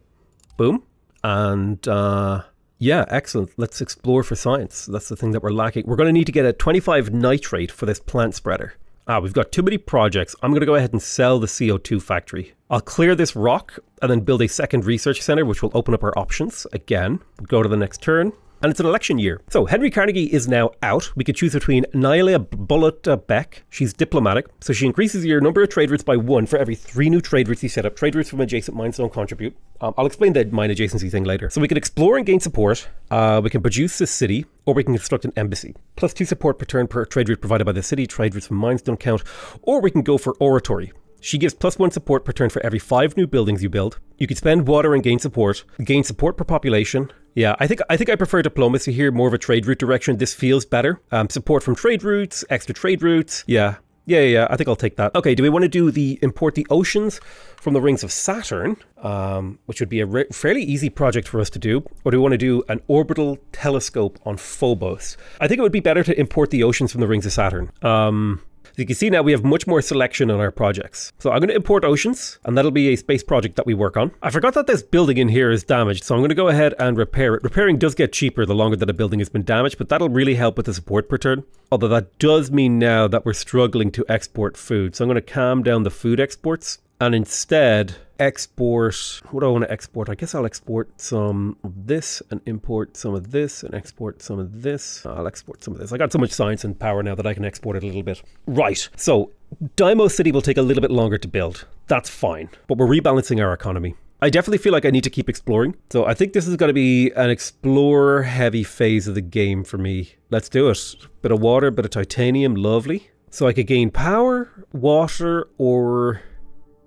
Boom. And uh, yeah, excellent. Let's explore for science. That's the thing that we're lacking. We're going to need to get a 25 nitrate for this plant spreader. Ah, we've got too many projects. I'm going to go ahead and sell the CO2 factory. I'll clear this rock and then build a second research center, which will open up our options again. Go to the next turn. And it's an election year. So Henry Carnegie is now out. We could choose between Nylia Bullet uh, Beck. She's diplomatic, so she increases your number of trade routes by one for every three new trade routes you set up. Trade routes from adjacent mines don't contribute. Um, I'll explain the mine adjacency thing later. So we can explore and gain support. Uh, we can produce a city, or we can construct an embassy. Plus two support per turn per trade route provided by the city. Trade routes from mines don't count. Or we can go for oratory. She gives plus one support per turn for every five new buildings you build. You can spend water and gain support. Gain support per population. Yeah, I think I think I prefer diplomacy here, more of a trade route direction. This feels better. Um, support from trade routes, extra trade routes. Yeah, yeah, yeah, I think I'll take that. Okay, do we want to do the import the oceans from the rings of Saturn, um, which would be a fairly easy project for us to do, or do we want to do an orbital telescope on Phobos? I think it would be better to import the oceans from the rings of Saturn. Um, you can see now we have much more selection on our projects. So I'm going to import Oceans, and that'll be a space project that we work on. I forgot that this building in here is damaged, so I'm going to go ahead and repair it. Repairing does get cheaper the longer that a building has been damaged, but that'll really help with the support per turn. Although that does mean now that we're struggling to export food. So I'm going to calm down the food exports and instead export what do I want to export? I guess I'll export some of this and import some of this and export some of this. I'll export some of this. I got so much science and power now that I can export it a little bit. Right. So Deimos City will take a little bit longer to build. That's fine. But we're rebalancing our economy. I definitely feel like I need to keep exploring. So I think this is going to be an explore heavy phase of the game for me. Let's do it. Bit of water, bit of titanium, lovely. So I could gain power, water, or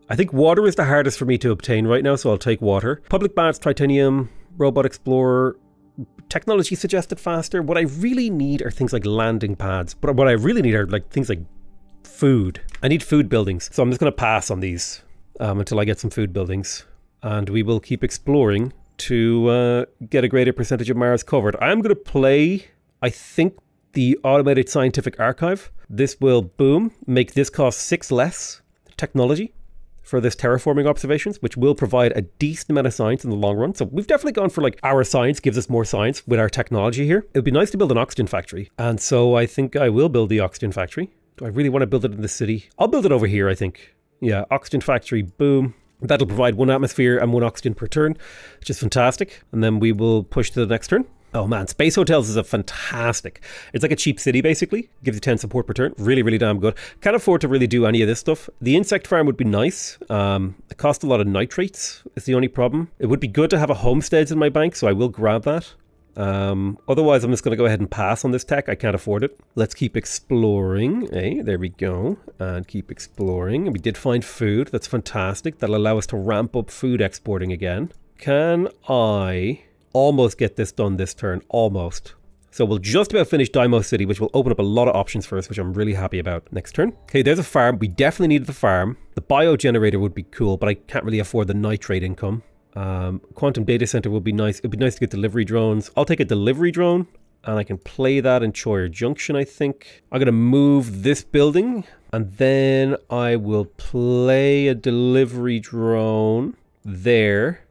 I think water is the hardest for me to obtain right now, so I'll take water. Public baths, titanium, robot explorer, technology suggested faster. What I really need are things like landing pads, but what I really need are like things like food. I need food buildings, so I'm just going to pass on these um, until I get some food buildings, and we will keep exploring to uh, get a greater percentage of Mars covered. I'm going to play, I think, the automated scientific archive. This will boom make this cost six less technology for this terraforming observations, which will provide a decent amount of science in the long run. So we've definitely gone for like our science gives us more science with our technology here. It would be nice to build an oxygen factory. And so I think I will build the oxygen factory. Do I really want to build it in the city? I'll build it over here, I think. Yeah, oxygen factory, boom. That'll provide one atmosphere and one oxygen per turn, which is fantastic. And then we will push to the next turn. Oh man, Space Hotels is a fantastic. It's like a cheap city basically. Gives you 10 support per turn. Really, really damn good. Can't afford to really do any of this stuff. The insect farm would be nice. Um, it costs a lot of nitrates. Is the only problem. It would be good to have a homesteads in my bank, so I will grab that. Um, otherwise, I'm just going to go ahead and pass on this tech. I can't afford it. Let's keep exploring. Hey, there we go. And keep exploring. We did find food. That's fantastic. That'll allow us to ramp up food exporting again. Can I almost get this done this turn, almost. So we'll just about finish Deimos City, which will open up a lot of options for us, which I'm really happy about. Next turn. Okay, there's a farm. We definitely needed the farm. The bio generator would be cool, but I can't really afford the nitrate income. Um, quantum data center would be nice. It'd be nice to get delivery drones. I'll take a delivery drone and I can play that in Choyer Junction, I think. I'm going to move this building and then I will play a delivery drone there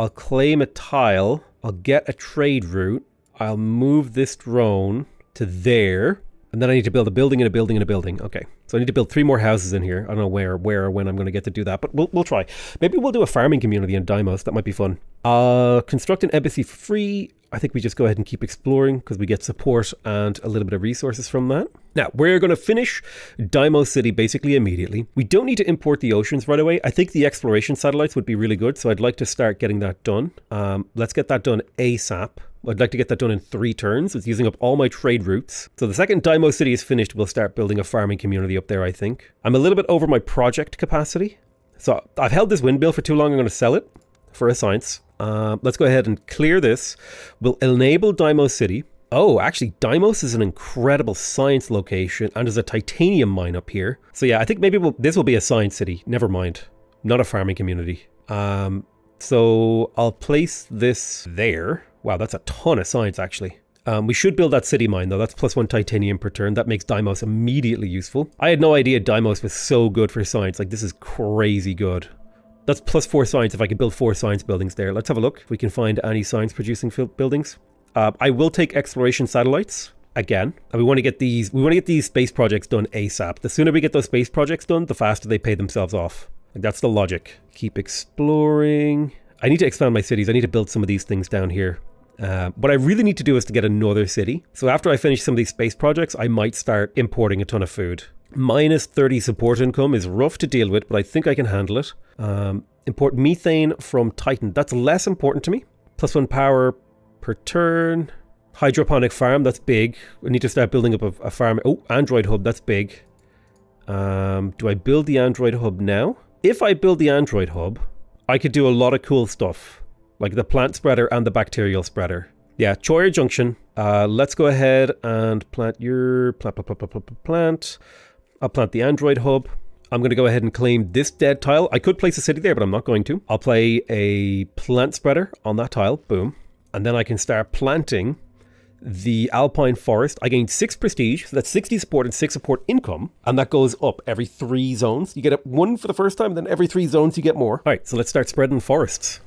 I'll claim a tile, I'll get a trade route, I'll move this drone to there, and then I need to build a building and a building and a building. Okay, so I need to build three more houses in here. I don't know where, where or when I'm going to get to do that, but we'll, we'll try. Maybe we'll do a farming community in Deimos. That might be fun. Uh, construct an embassy for free. I think we just go ahead and keep exploring because we get support and a little bit of resources from that. Now, we're going to finish Deimos City basically immediately. We don't need to import the oceans right away. I think the exploration satellites would be really good, so I'd like to start getting that done. Um, let's get that done ASAP. I'd like to get that done in three turns. It's using up all my trade routes. So the second Deimos City is finished, we'll start building a farming community up there, I think. I'm a little bit over my project capacity. So I've held this windmill for too long, I'm going to sell it for a science. Uh, let's go ahead and clear this. We'll enable Deimos City. Oh, actually, Deimos is an incredible science location, and there's a titanium mine up here. So yeah, I think maybe we'll, this will be a science city. Never mind. Not a farming community. Um, so I'll place this there. Wow, that's a ton of science, actually. Um, we should build that city mine, though. That's plus one titanium per turn. That makes Deimos immediately useful. I had no idea Deimos was so good for science. Like, this is crazy good. That's plus four science if I could build four science buildings there. Let's have a look if we can find any science producing buildings. Uh, I will take exploration satellites again. And we want to get these we want to get these space projects done ASAP. The sooner we get those space projects done, the faster they pay themselves off. Like that's the logic. Keep exploring. I need to expand my cities. I need to build some of these things down here. Uh, what I really need to do is to get another city. So after I finish some of these space projects, I might start importing a ton of food. Minus 30 support income is rough to deal with, but I think I can handle it. Um, import methane from Titan. That's less important to me. Plus one power per turn. Hydroponic farm, that's big. I need to start building up a, a farm. Oh, Android hub, that's big. Um, do I build the Android hub now? If I build the Android hub, I could do a lot of cool stuff, like the plant spreader and the bacterial spreader. Yeah, Choyer Junction. Uh, let's go ahead and plant your plant, plant, plant, plant, plant. I'll plant the Android hub. I'm going to go ahead and claim this dead tile. I could place a city there, but I'm not going to. I'll play a plant spreader on that tile. Boom. And then I can start planting the Alpine Forest. I gained 6 prestige, so that's 60 support and 6 support income, and that goes up every 3 zones. You get it 1 for the first time, then every 3 zones you get more. Alright, so let's start spreading forests.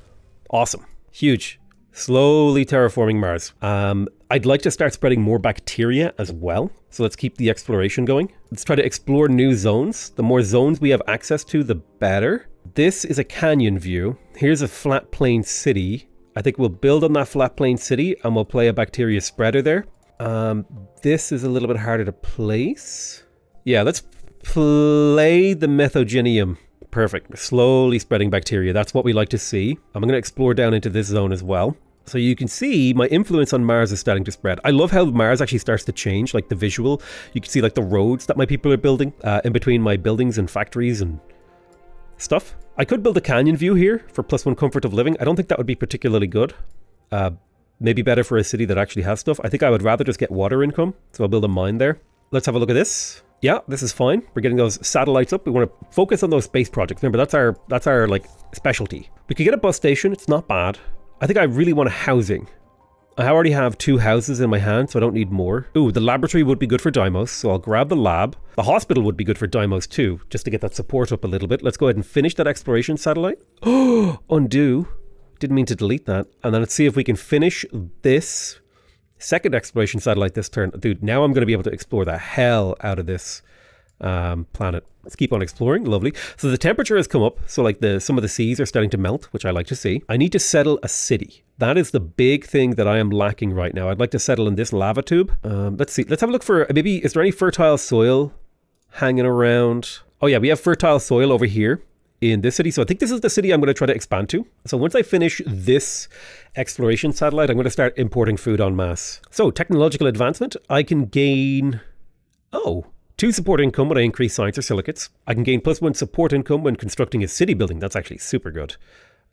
Awesome. Huge. Slowly terraforming Mars. Um, I'd like to start spreading more bacteria as well. So let's keep the exploration going. Let's try to explore new zones. The more zones we have access to, the better. This is a canyon view. Here's a flat plain city. I think we'll build on that flat plain city and we'll play a bacteria spreader there. Um, this is a little bit harder to place. Yeah, let's play the Methogenium. Perfect. Slowly spreading bacteria. That's what we like to see. I'm going to explore down into this zone as well. So you can see my influence on Mars is starting to spread. I love how Mars actually starts to change, like the visual. You can see like the roads that my people are building uh, in between my buildings and factories and stuff. I could build a canyon view here for plus one comfort of living. I don't think that would be particularly good. Uh, maybe better for a city that actually has stuff. I think I would rather just get water income, so I'll build a mine there. Let's have a look at this. Yeah, this is fine. We're getting those satellites up. We want to focus on those space projects. Remember, that's our that's our like specialty. We could get a bus station. It's not bad. I think I really want a housing. I already have two houses in my hand, so I don't need more. Ooh, the laboratory would be good for Deimos, so I'll grab the lab. The hospital would be good for Deimos too, just to get that support up a little bit. Let's go ahead and finish that exploration satellite. Oh, undo. Didn't mean to delete that. And then let's see if we can finish this second exploration satellite this turn. Dude, now I'm going to be able to explore the hell out of this um, planet. Let's keep on exploring. Lovely. So the temperature has come up. So like the some of the seas are starting to melt, which I like to see. I need to settle a city. That is the big thing that I am lacking right now. I'd like to settle in this lava tube. Um, let's see. Let's have a look for maybe is there any fertile soil hanging around? Oh yeah, we have fertile soil over here in this city. So I think this is the city I'm going to try to expand to. So once I finish this exploration satellite, I'm going to start importing food en masse. So technological advancement, I can gain... Oh, Two support income when I increase science or silicates. I can gain plus one support income when constructing a city building. That's actually super good.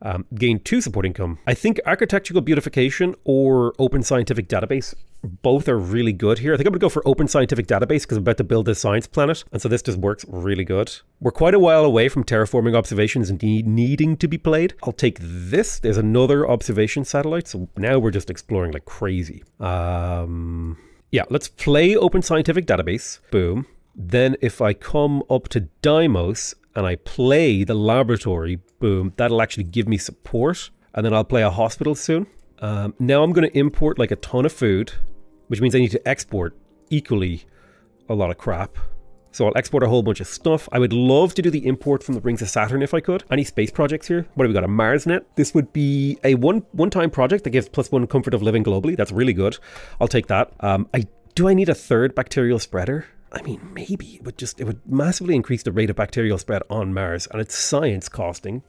Um, gain two support income. I think architectural beautification or open scientific database, both are really good here. I think I'm to go for open scientific database because I'm about to build a science planet. And so this just works really good. We're quite a while away from terraforming observations and need, needing to be played. I'll take this. There's another observation satellite. So now we're just exploring like crazy. Um, yeah, let's play Open Scientific Database. Boom. Then if I come up to Deimos and I play the laboratory, boom, that'll actually give me support. And then I'll play a hospital soon. Um, now I'm going to import like a ton of food, which means I need to export equally a lot of crap. So I'll export a whole bunch of stuff. I would love to do the import from the Rings of Saturn if I could. Any space projects here? What have we got? A MarsNet? This would be a one one-time project that gives plus one comfort of living globally. That's really good. I'll take that. Um, I do I need a third bacterial spreader? I mean, maybe it would just it would massively increase the rate of bacterial spread on Mars, and it's science costing.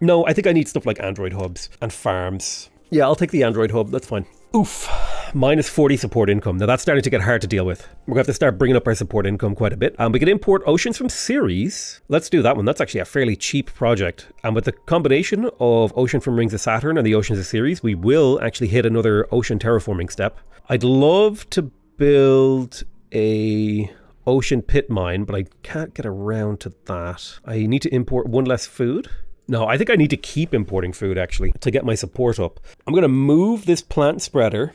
No, I think I need stuff like Android hubs and farms. Yeah, I'll take the Android hub. That's fine. Oof minus 40 support income. Now that's starting to get hard to deal with. We're going to have to start bringing up our support income quite a bit. Um, we can import oceans from Ceres. Let's do that one. That's actually a fairly cheap project. And with the combination of Ocean from Rings of Saturn and the Oceans of Ceres, we will actually hit another ocean terraforming step. I'd love to build a ocean pit mine, but I can't get around to that. I need to import one less food. No, I think I need to keep importing food actually to get my support up. I'm going to move this plant spreader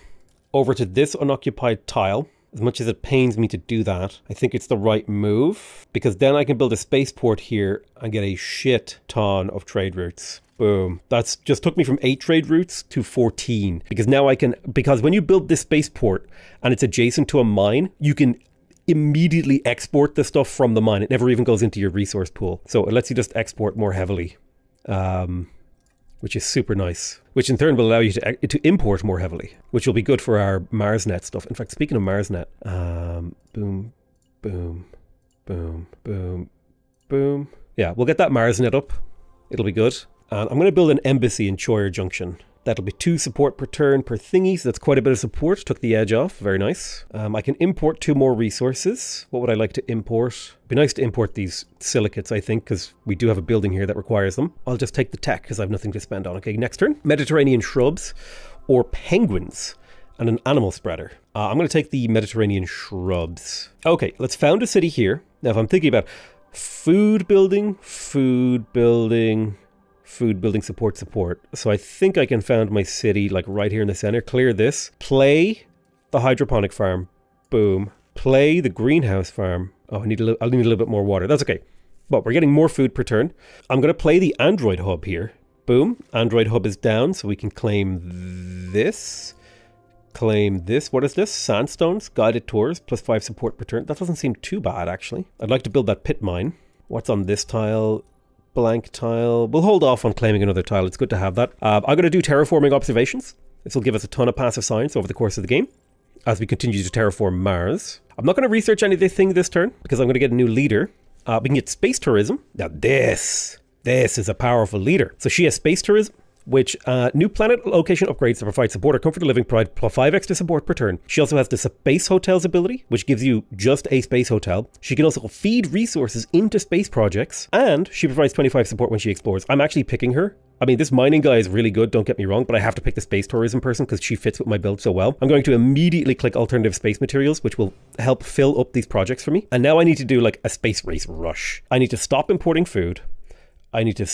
over to this unoccupied tile. As much as it pains me to do that, I think it's the right move because then I can build a spaceport here and get a shit ton of trade routes. Boom. That's just took me from 8 trade routes to 14 because now I can because when you build this spaceport and it's adjacent to a mine, you can immediately export the stuff from the mine. It never even goes into your resource pool. So it lets you just export more heavily. Um, which is super nice, which in turn will allow you to, to import more heavily, which will be good for our MarsNet stuff. In fact, speaking of MarsNet, um, boom, boom, boom, boom, boom. Yeah, we'll get that MarsNet up. It'll be good. And I'm going to build an embassy in Choyer Junction. That'll be two support per turn per thingy, so that's quite a bit of support. Took the edge off, very nice. Um, I can import two more resources. What would I like to import? It'd be nice to import these silicates, I think, because we do have a building here that requires them. I'll just take the tech because I have nothing to spend on. Okay, next turn. Mediterranean shrubs or penguins and an animal spreader. Uh, I'm going to take the Mediterranean shrubs. Okay, let's found a city here. Now, if I'm thinking about food building, food building, food building support support. So I think I can found my city like right here in the center. Clear this. Play the hydroponic farm. Boom. Play the greenhouse farm. Oh, I need a little, I need a little bit more water. That's okay. But we're getting more food per turn. I'm going to play the Android hub here. Boom. Android hub is down, so we can claim this. Claim this. What is this? Sandstones, guided tours, plus five support per turn. That doesn't seem too bad, actually. I'd like to build that pit mine. What's on this tile? Blank tile. We'll hold off on claiming another tile. It's good to have that. Uh, I'm going to do terraforming observations. This will give us a ton of passive science over the course of the game as we continue to terraform Mars. I'm not going to research anything this turn because I'm going to get a new leader. Uh, we can get space tourism. Now this, this is a powerful leader. So she has space tourism which uh, new planet location upgrades to provide support or comfort of living provide plus 5 extra support per turn. She also has the space hotels ability, which gives you just a space hotel. She can also feed resources into space projects, and she provides 25 support when she explores. I'm actually picking her I mean, this mining guy is really good, don't get me wrong, but I have to pick the space tourism person because she fits with my build so well. I'm going to immediately click alternative space materials, which will help fill up these projects for me. And now I need to do like a space race rush. I need to stop importing food. I need to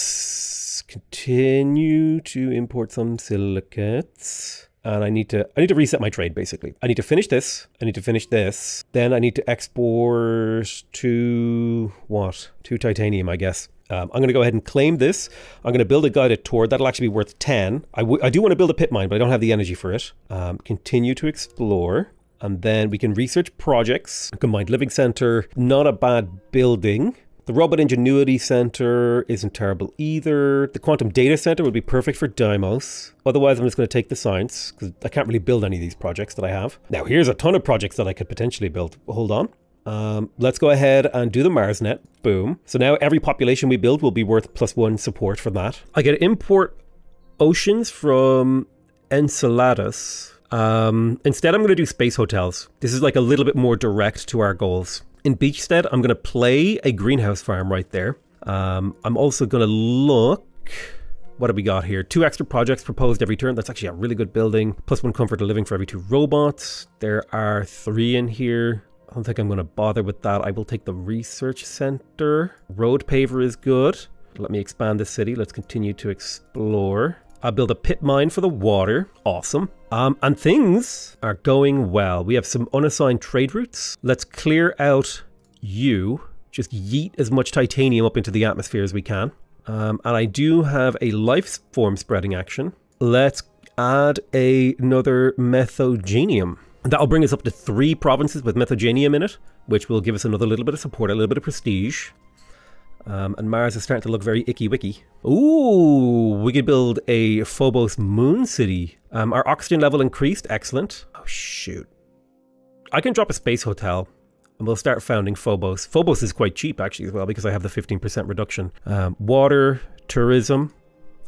continue to import some silicates. And I need to I need to reset my trade basically. I need to finish this. I need to finish this. Then I need to export to what? To titanium, I guess. Um, I'm going to go ahead and claim this. I'm going to build a guided tour. That'll actually be worth 10. I, I do want to build a pit mine, but I don't have the energy for it. Um, continue to explore. And then we can research projects. Combined living center. Not a bad building. The Robot Ingenuity Center isn't terrible either. The Quantum Data Center would be perfect for Deimos. Otherwise, I'm just going to take the science because I can't really build any of these projects that I have. Now, here's a ton of projects that I could potentially build. Hold on. Um, let's go ahead and do the MarsNet. Boom. So now every population we build will be worth plus one support for that. I get import oceans from Enceladus. Um, instead, I'm going to do space hotels. This is like a little bit more direct to our goals. In Beachstead, I'm going to play a greenhouse farm right there. Um, I'm also going to look... What have we got here? Two extra projects proposed every turn. That's actually a really good building. Plus one comfort of living for every two robots. There are three in here. I don't think I'm going to bother with that. I will take the research center. Road paver is good. Let me expand the city. Let's continue to explore. I'll build a pit mine for the water. Awesome. Um, and things are going well. We have some unassigned trade routes. Let's clear out you. Just yeet as much titanium up into the atmosphere as we can. Um, and I do have a life form spreading action. Let's add a, another methogenium. That'll bring us up to three provinces with methogenium in it, which will give us another little bit of support, a little bit of prestige. Um, and Mars is starting to look very icky wicky. Ooh, we could build a Phobos moon city. Um, our oxygen level increased. Excellent. Oh, shoot. I can drop a space hotel and we'll start founding Phobos. Phobos is quite cheap actually as well because I have the 15% reduction. Um, water, tourism,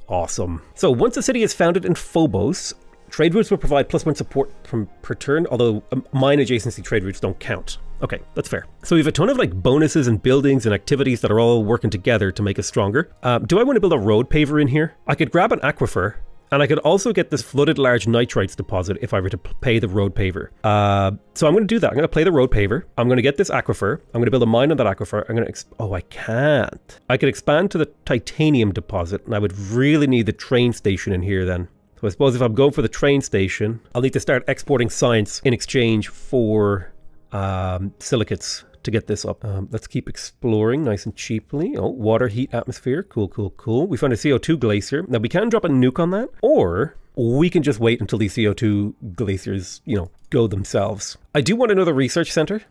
awesome. So once a city is founded in Phobos, trade routes will provide plus one support from per turn, although um, mine adjacency trade routes don't count. Okay, that's fair. So we have a ton of like bonuses and buildings and activities that are all working together to make us stronger. Um, do I want to build a road paver in here? I could grab an aquifer and I could also get this flooded large nitrites deposit if I were to pay the road paver. Uh, so I'm going to do that. I'm going to play the road paver. I'm going to get this aquifer. I'm going to build a mine on that aquifer. I'm going to... oh, I can't. I could expand to the titanium deposit and I would really need the train station in here then. So I suppose if I'm going for the train station, I'll need to start exporting science in exchange for um, silicates to get this up. Um, let's keep exploring nice and cheaply. Oh, water, heat, atmosphere. Cool, cool, cool. We found a CO2 glacier. Now we can drop a nuke on that, or we can just wait until these CO2 glaciers, you know, go themselves. I do want another research center,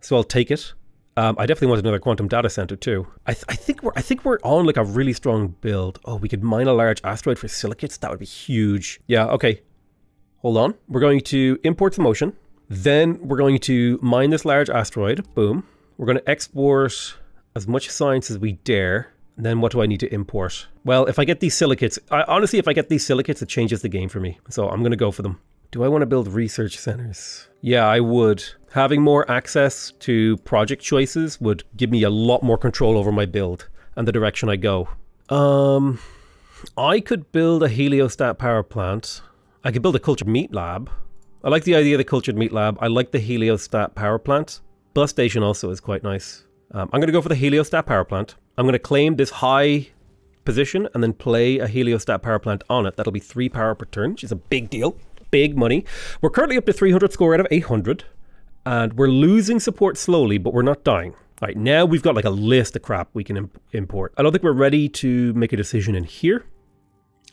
so I'll take it. Um, I definitely want another quantum data center too. I, th- I think we're I think we're on like a really strong build. Oh, we could mine a large asteroid for silicates. That would be huge. Yeah. Okay. Hold on. We're going to import some ocean. Then we're going to mine this large asteroid. Boom. We're going to export as much science as we dare. Then what do I need to import? Well, if I get these silicates, I, honestly, if I get these silicates, it changes the game for me. So I'm going to go for them. Do I want to build research centers? Yeah, I would. Having more access to project choices would give me a lot more control over my build and the direction I go. Um, I could build a heliostat power plant. I could build a cultured meat lab. I like the idea of the cultured meat lab. I like the heliostat power plant. Bus station also is quite nice. Um, I'm going to go for the heliostat power plant. I'm going to claim this high position and then play a heliostat power plant on it. That'll be three power per turn, which is a big deal. Big money. We're currently up to 300 score out of 800 and we're losing support slowly, but we're not dying. All right, now we've got like a list of crap we can imp- import. I don't think we're ready to make a decision in here.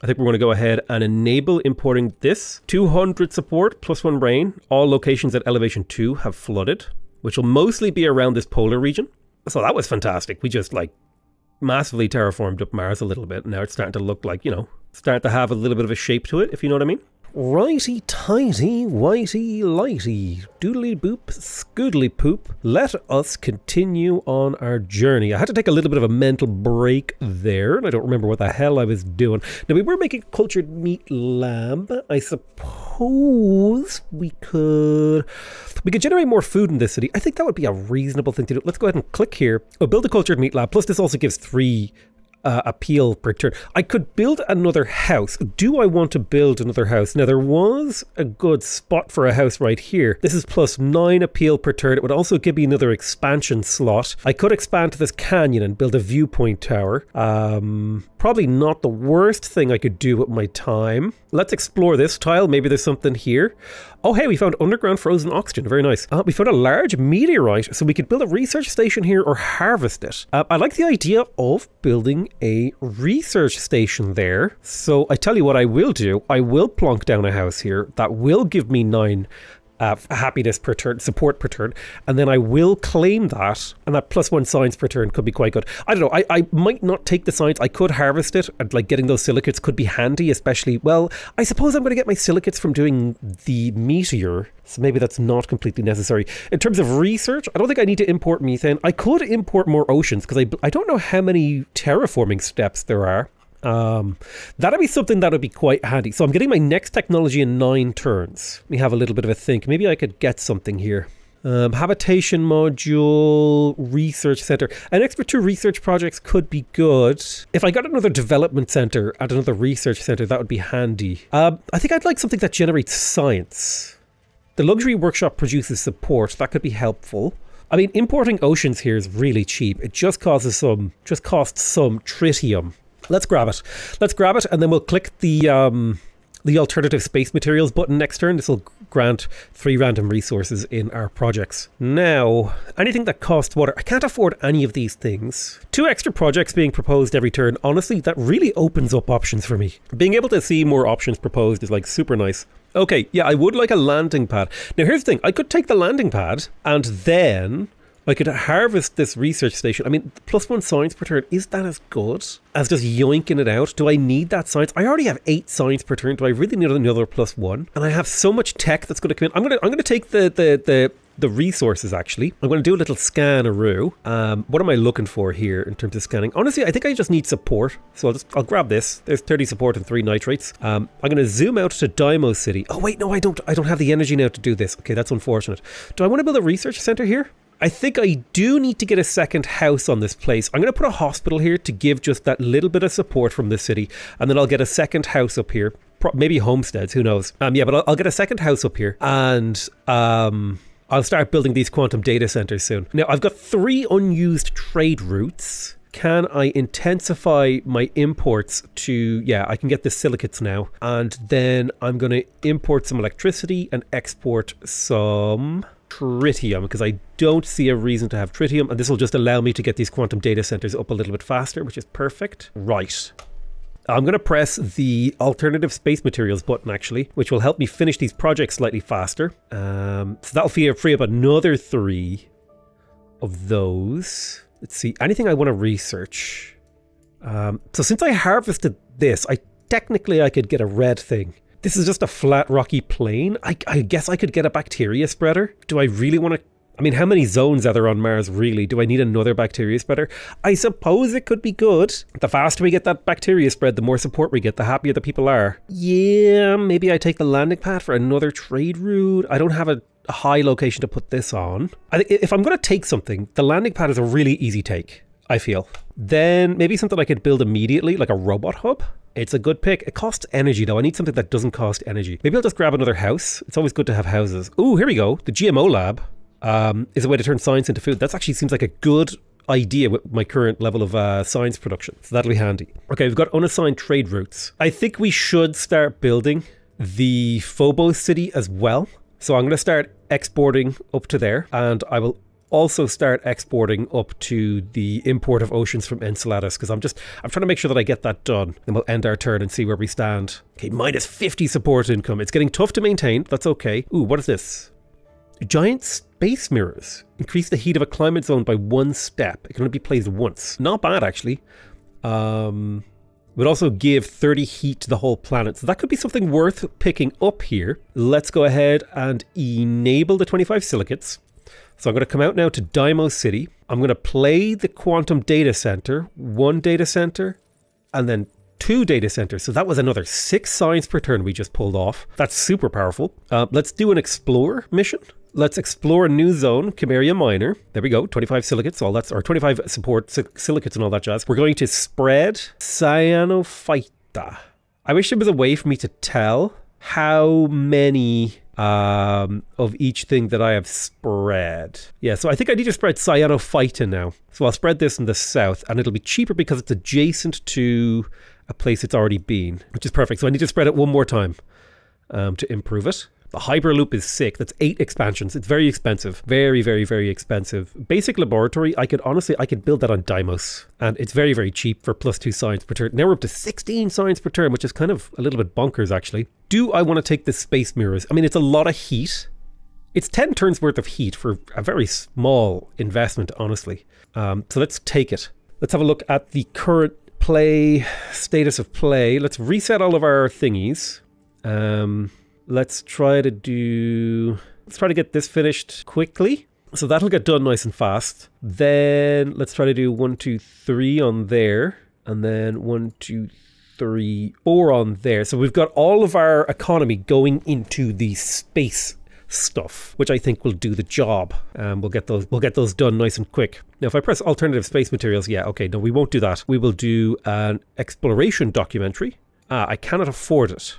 I think we're going to go ahead and enable importing this. 200 support plus one rain. All locations at elevation 2 have flooded, which will mostly be around this polar region. So that was fantastic. We just like massively terraformed up Mars a little bit. Now it's starting to look like, you know, start to have a little bit of a shape to it, if you know what I mean. Righty tighty, whitey lighty, doodly boop, scoodly poop. Let us continue on our journey. I had to take a little bit of a mental break there, and I don't remember what the hell I was doing. Now, we were making cultured meat lab. I suppose we could. We could generate more food in this city. I think that would be a reasonable thing to do. Let's go ahead and click here. Oh, build a cultured meat lab. Plus, this also gives three uh, appeal per turn. I could build another house. Do I want to build another house? Now, there was a good spot for a house right here. This is plus nine appeal per turn. It would also give me another expansion slot. I could expand to this canyon and build a viewpoint tower. Um, probably not the worst thing I could do with my time. Let's explore this tile. Maybe there's something here. Oh, hey, we found underground frozen oxygen. Very nice. Uh, we found a large meteorite, so we could build a research station here or harvest it. Uh, I like the idea of building a research station there. So I tell you what I will do. I will plonk down a house here that will give me nine uh, happiness per turn, support per turn, and then I will claim that, and that plus one science per turn could be quite good. I don't know. I, I might not take the science. I could harvest it, and like getting those silicates could be handy, especially. Well, I suppose I'm going to get my silicates from doing the meteor, so maybe that's not completely necessary. In terms of research, I don't think I need to import methane. I could import more oceans because I I don't know how many terraforming steps there are. Um, that'd be something that would be quite handy. So I'm getting my next technology in nine turns. Let me have a little bit of a think. Maybe I could get something here. Um, habitation module, research center. An extra two research projects could be good. If I got another development center and another research center, that would be handy. Um, I think I'd like something that generates science. The luxury workshop produces support. That could be helpful. I mean, importing oceans here is really cheap. It just causes some, just costs some tritium. Let's grab it. Let's grab it, and then we'll click the um, the alternative space materials button next turn. This will grant three random resources in our projects. Now, anything that costs water, I can't afford any of these things. Two extra projects being proposed every turn, honestly, that really opens up options for me. Being able to see more options proposed is like super nice. Okay, yeah, I would like a landing pad. Now, here's the thing I could take the landing pad and then I could harvest this research station. I mean, plus one science per turn, is that as good as just yoinking it out? Do I need that science? I already have eight science per turn. Do I really need another plus one? And I have so much tech that's going to come in. I'm going to I'm going to take the the the the resources actually. I'm going to do a little scan aroo. Um, what am I looking for here in terms of scanning? Honestly, I think I just need support. So I'll just I'll grab this. There's 30 support and three nitrates. Um, I'm going to zoom out to Deimos City. Oh wait, no, I don't. I don't have the energy now to do this. Okay, that's unfortunate. Do I want to build a research center here? I think I do need to get a second house on this place. I'm going to put a hospital here to give just that little bit of support from the city, and then I'll get a second house up here. Maybe homesteads, who knows? Um, yeah, but I'll, I'll get a second house up here, and um, I'll start building these quantum data centers soon. Now, I've got three unused trade routes. Can I intensify my imports to, yeah, I can get the silicates now. And then I'm going to import some electricity and export some tritium because I don't see a reason to have tritium and this will just allow me to get these quantum data centers up a little bit faster which is perfect. Right. I'm going to press the alternative space materials button actually, which will help me finish these projects slightly faster. Um, so that'll free up, another three of those. Let's see, anything I want to research. Um, so since I harvested this, I technically I could get a red thing. This is just a flat rocky plain. I, I guess I could get a bacteria spreader. Do I really want to I mean, how many zones are there on Mars, really? Do I need another bacteria spreader? I suppose it could be good. The faster we get that bacteria spread, the more support we get, the happier the people are. Yeah, maybe I take the landing pad for another trade route. I don't have a, high location to put this on. I think if I'm going to take something, the landing pad is a really easy take. I feel. Then maybe something I could build immediately, like a robot hub. It's a good pick. It costs energy though. I need something that doesn't cost energy. Maybe I'll just grab another house. It's always good to have houses. Ooh, here we go. The GMO lab um, is a way to turn science into food. That actually seems like a good idea with my current level of uh, science production. So that'll be handy. Okay, we've got unassigned trade routes. I think we should start building the Phobos city as well. So I'm going to start exporting up to there, and I will also start exporting up to the import of oceans from Enceladus because I'm just I'm trying to make sure that I get that done. Then we'll end our turn and see where we stand. Okay, minus 50 support income. It's getting tough to maintain. That's okay. Ooh, what is this? Giant space mirrors increase the heat of a climate zone by one step. It can only be placed once. Not bad, actually. Um, would also give 30 heat to the whole planet. So that could be something worth picking up here. Let's go ahead and enable the 25 silicates. So I'm going to come out now to Deimos City. I'm going to play the quantum data center, one data center, and then two data centers. So that was another six science per turn we just pulled off. That's super powerful. Uh, let's do an explore mission. Let's explore a new zone, Chimeria Minor. There we go, 25 silicates, all that's, or 25 support silicates and all that jazz. We're going to spread Cyanophyta. I wish there was a way for me to tell how many um, of each thing that I have spread. Yeah, so I think I need to spread Cyanophyta now. So I'll spread this in the south, and it'll be cheaper because it's adjacent to a place it's already been, which is perfect. So I need to spread it one more time um, to improve it. The Hyperloop is sick. That's eight expansions. It's very expensive. Very, very, very expensive. Basic laboratory, I could honestly, I could build that on Deimos. And it's very, very cheap for plus two science per turn. Now we're up to 16 science per turn, which is kind of a little bit bonkers, actually. Do I want to take the space mirrors? I mean, it's a lot of heat. It's 10 turns worth of heat for a very small investment, honestly. Um, so let's take it. Let's have a look at the current play status of play. Let's reset all of our thingies. Um, let's try to do, let's try to get this finished quickly. So that'll get done nice and fast. Then let's try to do one, two, three on there. And then one, two, three, four on there. So we've got all of our economy going into the space stuff, which I think will do the job. Um, we'll get those we'll get those done nice and quick. Now, if I press alternative space materials, yeah, okay, no, we won't do that. We will do an exploration documentary. Ah, I cannot afford it.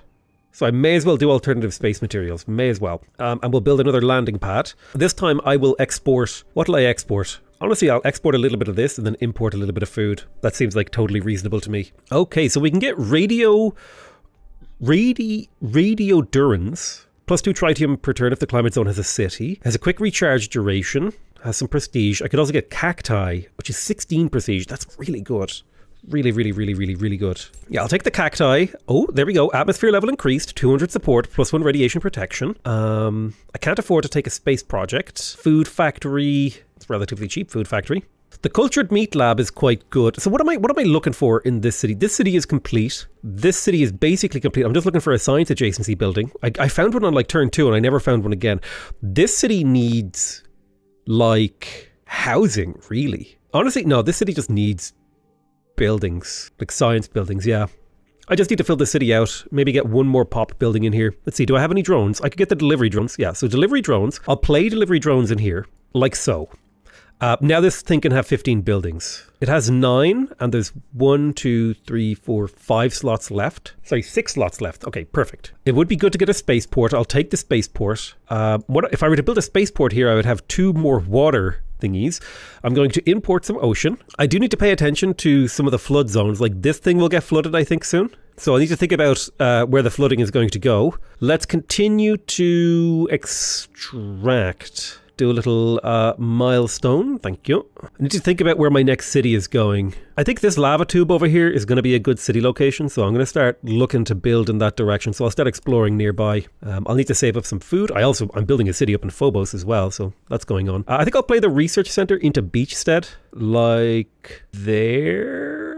So I may as well do alternative space materials, may as well. Um, and we'll build another landing pad. This time I will export, what will I export? Honestly, I'll export a little bit of this and then import a little bit of food. That seems like totally reasonable to me. Okay, so we can get radio, radi, radiodurans, plus two tritium per turn if the climate zone has a city, has a quick recharge duration, has some prestige. I could also get cacti, which is 16 prestige. That's really good. Really, really, really, really, really good. Yeah, I'll take the cacti. Oh, there we go. Atmosphere level increased, 200 support, plus one radiation protection. Um, I can't afford to take a space project. Food factory. It's relatively cheap food factory. The cultured meat lab is quite good. So what am I what am I looking for in this city? This city is complete. This city is basically complete. I'm just looking for a science adjacency building. I, I found one on like turn two and I never found one again. This city needs like housing, really. Honestly, no, this city just needs buildings, like science buildings, yeah. I just need to fill the city out, maybe get one more pop building in here. Let's see, do I have any drones? I could get the delivery drones. Yeah, so delivery drones. I'll play delivery drones in here, like so. Uh, now this thing can have 15 buildings. It has nine, and there's one, two, three, four, five slots left. Sorry, six slots left. Okay, perfect. It would be good to get a spaceport. I'll take the spaceport. Uh, what if I were to build a spaceport here? I would have two more water thingies. I'm going to import some ocean. I do need to pay attention to some of the flood zones. Like this thing will get flooded, I think, soon. So I need to think about uh, where the flooding is going to go. Let's continue to extract. Do a little uh, milestone. Thank you. I need to think about where my next city is going. I think this lava tube over here is going to be a good city location, so I'm going to start looking to build in that direction. So I'll start exploring nearby. Um, I'll need to save up some food. I also I'm building a city up in Phobos as well, so that's going on. Uh, I think I'll play the research center into Beachstead, like there.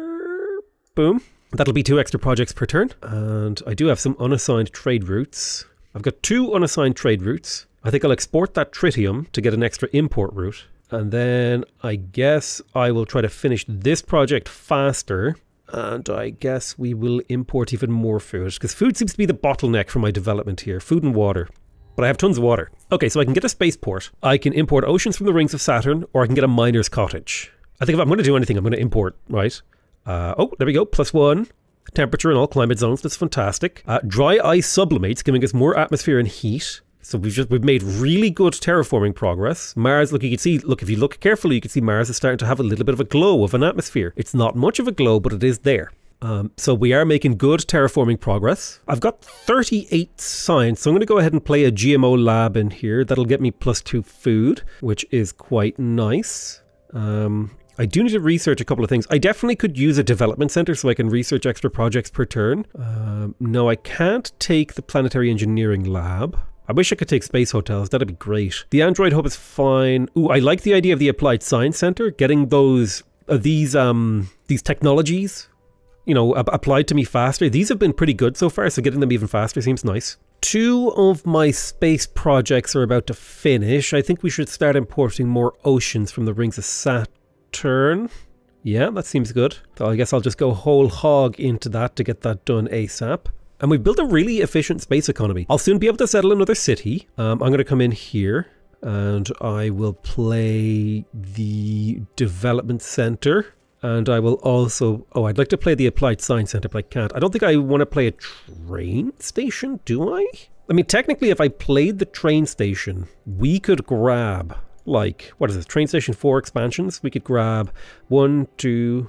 Boom. That'll be two extra projects per turn, and I do have some unassigned trade routes. I've got two unassigned trade routes. I think I'll export that tritium to get an extra import route. And then I guess I will try to finish this project faster. And I guess we will import even more food because food seems to be the bottleneck for my development here. Food and water. But I have tons of water. Okay, so I can get a spaceport. I can import oceans from the rings of Saturn, or I can get a miner's cottage. I think if I'm going to do anything, I'm going to import, right? Uh, oh, there we go. Plus one temperature in all climate zones. That's fantastic. Uh, dry ice sublimates, giving us more atmosphere and heat. So we've just we've made really good terraforming progress. Mars, look, you can see, look, if you look carefully, you can see Mars is starting to have a little bit of a glow of an atmosphere. It's not much of a glow, but it is there. Um, so we are making good terraforming progress. I've got 38 science, so I'm going to go ahead and play a GMO lab in here. That'll get me plus two food, which is quite nice. Um, I do need to research a couple of things. I definitely could use a development center so I can research extra projects per turn. Um, no, I can't take the planetary engineering lab. I wish I could take space hotels. That'd be great. The Android hub is fine. Ooh, I like the idea of the applied science center. Getting those uh, these um these technologies, you know, applied to me faster. These have been pretty good so far. So getting them even faster seems nice. Two of my space projects are about to finish. I think we should start importing more oceans from the rings of Saturn. Yeah, that seems good. So I guess I'll just go whole hog into that to get that done ASAP. And we've built a really efficient space economy. I'll soon be able to settle another city. Um, I'm going to come in here and I will play the development center. And I will also, oh, I'd like to play the applied science center, but I can't. I don't think I want to play a train station, do I? I mean, technically, if I played the train station, we could grab, like, what is this, train station 4 expansions? We could grab one, two,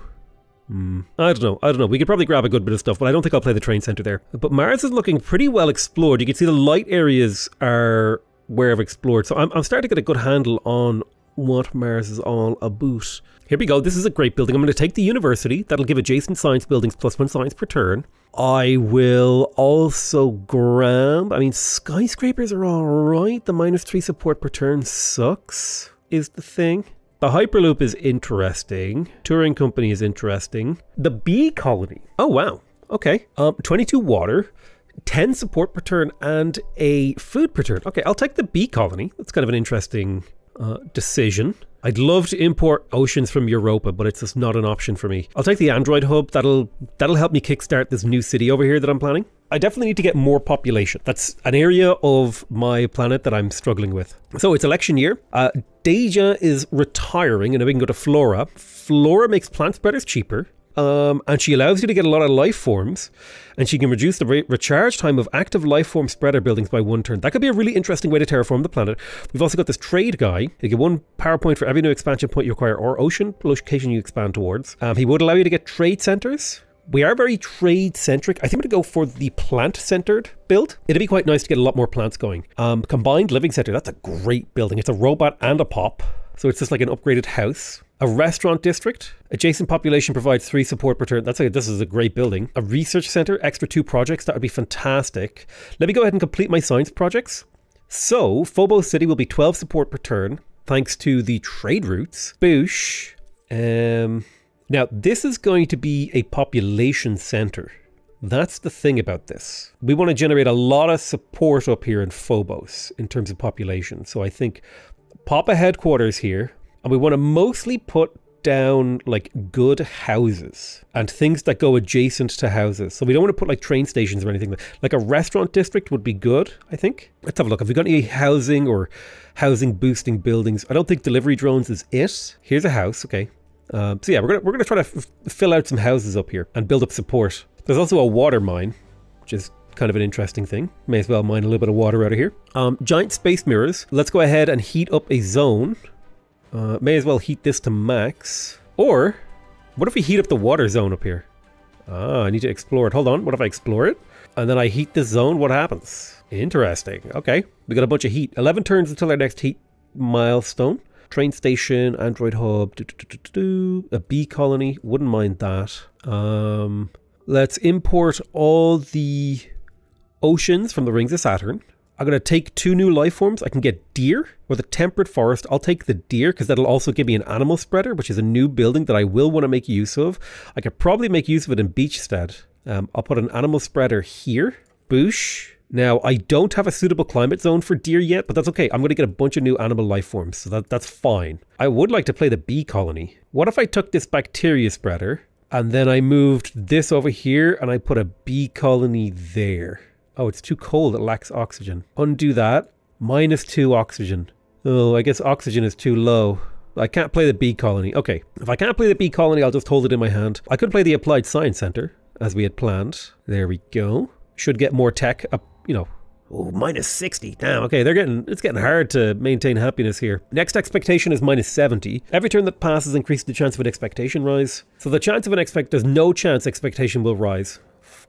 Mm. I don't know. I don't know. We could probably grab a good bit of stuff, but I don't think I'll play the train center there. But Mars is looking pretty well explored. You can see the light areas are where I've explored. So I'm, I'm starting to get a good handle on what Mars is all about. Here we go. This is a great building. I'm going to take the university. That'll give adjacent science buildings plus one science per turn. I will also grab. I mean, skyscrapers are all right. The minus three support per turn sucks, is the thing. The Hyperloop is interesting. Touring Company is interesting. The Bee Colony. Oh, wow. Okay. Um, 22 water, 10 support per turn, and a food per turn. Okay, I'll take the Bee Colony. That's kind of an interesting uh, decision. I'd love to import oceans from Europa, but it's just not an option for me. I'll take the Android hub. That'll that'll help me kickstart this new city over here that I'm planning. I definitely need to get more population. That's an area of my planet that I'm struggling with. So it's election year. Uh, Deja is retiring, and we can go to Flora. Flora makes plant spreaders cheaper. Um, and she allows you to get a lot of life forms, and she can reduce the re- recharge time of active life form spreader buildings by one turn. That could be a really interesting way to terraform the planet. We've also got this trade guy. You get one power point for every new expansion point you acquire, or ocean location you expand towards. Um, he would allow you to get trade centers, we are very trade centric. I think I'm going to go for the plant centered build. It'd be quite nice to get a lot more plants going. Um, combined living center, that's a great building. It's a robot and a pop. So it's just like an upgraded house. A restaurant district. Adjacent population provides three support per turn. That's a, this is a great building. A research center, extra two projects. That would be fantastic. Let me go ahead and complete my science projects. So Phobos City will be 12 support per turn, thanks to the trade routes. Boosh. Um, now, this is going to be a population center. That's the thing about this. We want to generate a lot of support up here in Phobos in terms of population. So I think pop a headquarters here, and we want to mostly put down like good houses and things that go adjacent to houses. So we don't want to put like train stations or anything. Like, a restaurant district would be good, I think. Let's have a look. Have we got any housing or housing boosting buildings? I don't think delivery drones is it. Here's a house. Okay. Uh, so yeah, we're gonna we're gonna try to fill out some houses up here and build up support. There's also a water mine, which is kind of an interesting thing. May as well mine a little bit of water out of here. Um, giant space mirrors. Let's go ahead and heat up a zone. Uh, may as well heat this to max. Or, what if we heat up the water zone up here? Ah, I need to explore it. Hold on, what if I explore it? And then I heat this zone, what happens? Interesting. Okay, we got a bunch of heat. 11 turns until our next heat milestone. Train station, Android hub, do, do, do, a bee colony. Wouldn't mind that. Um, let's import all the oceans from the rings of Saturn. I'm going to take two new life forms. I can get deer or the temperate forest. I'll take the deer because that'll also give me an animal spreader, which is a new building that I will want to make use of. I could probably make use of it in Beachstead. Um, I'll put an animal spreader here. Boosh. Now, I don't have a suitable climate zone for deer yet, but that's okay. I'm going to get a bunch of new animal life forms, so that, that's fine. I would like to play the bee colony. What if I took this bacteria spreader and then I moved this over here and I put a bee colony there? Oh, it's too cold. It lacks oxygen. Undo that. Minus two oxygen. Oh, I guess oxygen is too low. I can't play the bee colony. Okay, if I can't play the bee colony, I'll just hold it in my hand. I could play the Applied Science Center, as we had planned. There we go. Should get more tech up, you know. Oh, minus 60. Damn, okay, they're getting, it's getting hard to maintain happiness here. Next expectation is minus 70. Every turn that passes increases the chance of an expectation rise. So the chance of an expect, there's no chance expectation will rise.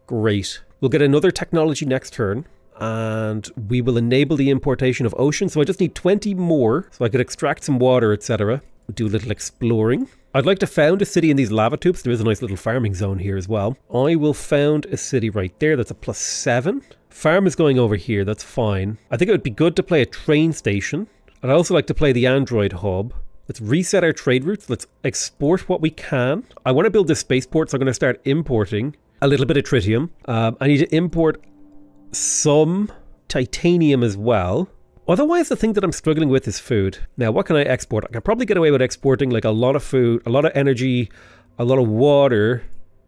Great. We'll get another technology next turn and we will enable the importation of ocean. So I just need 20 more so I could extract some water, etc. Do a little exploring. I'd like to found a city in these lava tubes. There is a nice little farming zone here as well. I will found a city right there. That's a plus seven. Farm is going over here. That's fine. I think it would be good to play a train station. I'd also like to play the Android hub. Let's reset our trade routes. Let's export what we can. I want to build this spaceport, so I'm going to start importing a little bit of tritium. Um, I need to import some titanium as well. Otherwise, the thing that I'm struggling with is food. Now, what can I export? I can probably get away with exporting like a lot of food, a lot of energy, a lot of water.